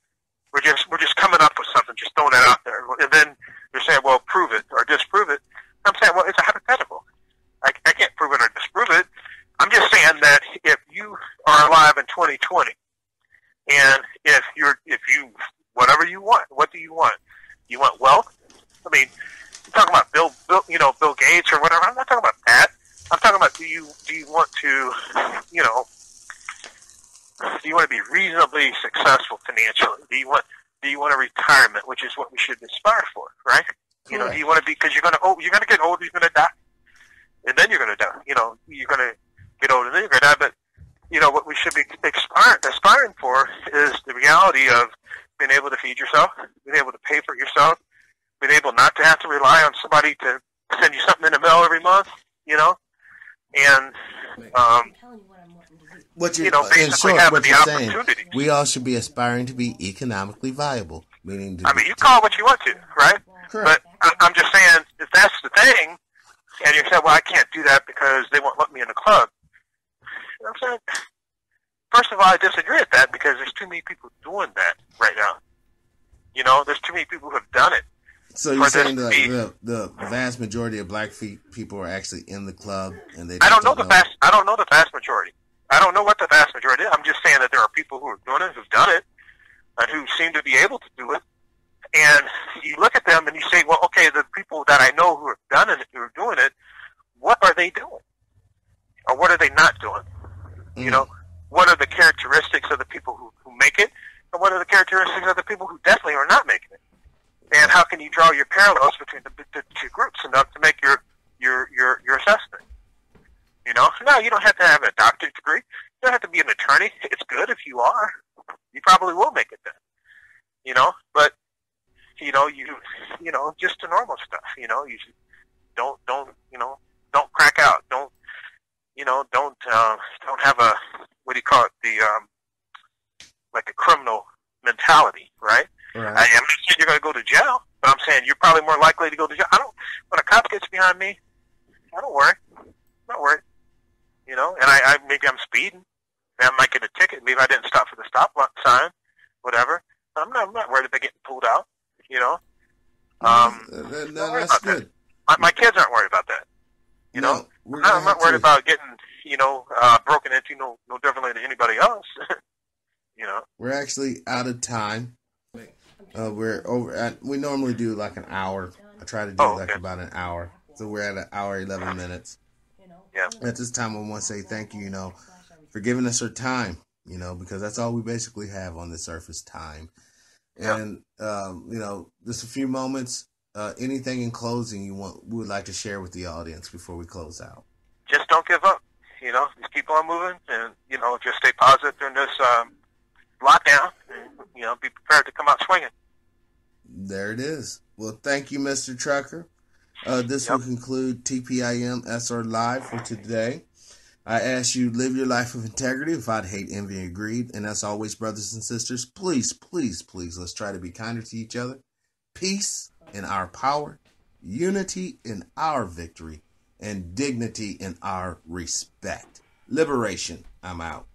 we're just we're just coming up with something, just throwing it out there, and then you're saying, well, prove it or disprove it. I'm saying, well, it's a hypothetical. I, I can't prove it or disprove it. I'm just saying that if you are alive in 2020, and if you're if you whatever you want, what do you want? You want wealth? I mean, you're talking about Bill, Bill, you know, Bill Gates or whatever. I'm not talking about that. I'm talking about do you do you want to, you know, do you want to be reasonably successful financially? Do you want do you want a retirement, which is what we should aspire for, right? You know, do you want to be because you're gonna oh you're gonna get old, you're gonna die, and then you're gonna die. You know, you're gonna get old and then you're gonna die. But you know what we should be aspiring, aspiring for is the reality of being able to feed yourself, being able to pay for yourself, been able not to have to rely on somebody to send you something in the mail every month, you know, and um, what you're, you know, basically short, what the you're saying, we all should be aspiring to be economically viable. Meaning, to, I mean, you call it what you want to, right? Correct. But I'm just saying, if that's the thing, and you say, well, I can't do that because they won't let me in the club. You know what I'm saying? First of all, I disagree with that because there's too many people doing that right now. You know, there's too many people who have done it. So you're saying that the, the vast majority of black people are actually in the club, and they I don't know don't the know. vast. I don't know the vast majority. I don't know what the vast majority is. I'm just saying that there are people who are doing it, who've done it, and who seem to be able to do it. And you look at them and you say, well, okay, the people that I know who have done it, who are doing it, what are they doing? Or what are they not doing? Mm. You know, what are the characteristics of the people who, who make it, and what are the characteristics of the people who definitely are not making it? And how can you draw your parallels between the, the two groups enough to make your your your your assessment? You know, no, you don't have to have a doctorate degree. You don't have to be an attorney. It's good if you are. You probably will make it then. You know, but you know, you you know, just the normal stuff. You know, you don't don't you know don't crack out. Don't you know? Don't uh, don't have a what do you call it? The um, like a criminal mentality, right? right. I, am not saying you're going to go to jail, but I'm saying you're probably more likely to go to jail. I don't. When a cop gets behind me, I don't worry. I'm not worried. You know, and I, I maybe I'm speeding. Maybe I might get a ticket. Maybe I didn't stop for the stop sign, whatever. I'm not. I'm not worried about getting pulled out. You know. Um, no, no, that's good. My, my kids aren't worried about that. You no, know, I'm not worried to. about getting you know uh, broken into no no differently than anybody else. *laughs* you know, we're actually out of time. Uh, we're over at. We normally do like an hour. I try to do oh, like okay. about an hour. So we're at an hour eleven minutes. Yeah. At this time, I want to say thank you. You know, for giving us our time. You know, because that's all we basically have on the surface time. And um, you know, just a few moments uh, anything in closing you want would like to share with the audience before we close out? Just don't give up. You know, just keep on moving, and you know, just stay positive during this um, lockdown. And, you know, be prepared to come out swinging. There it is. Well, thank you, Mr. Trucker. Uh, this yep. will conclude TPIM SR Live for today. I ask you live your life of integrity, without hate, envy, and greed. And as always, brothers and sisters, please, please, please, let's try to be kinder to each other. Peace in our power, unity in our victory, and dignity in our respect. Liberation. I'm out.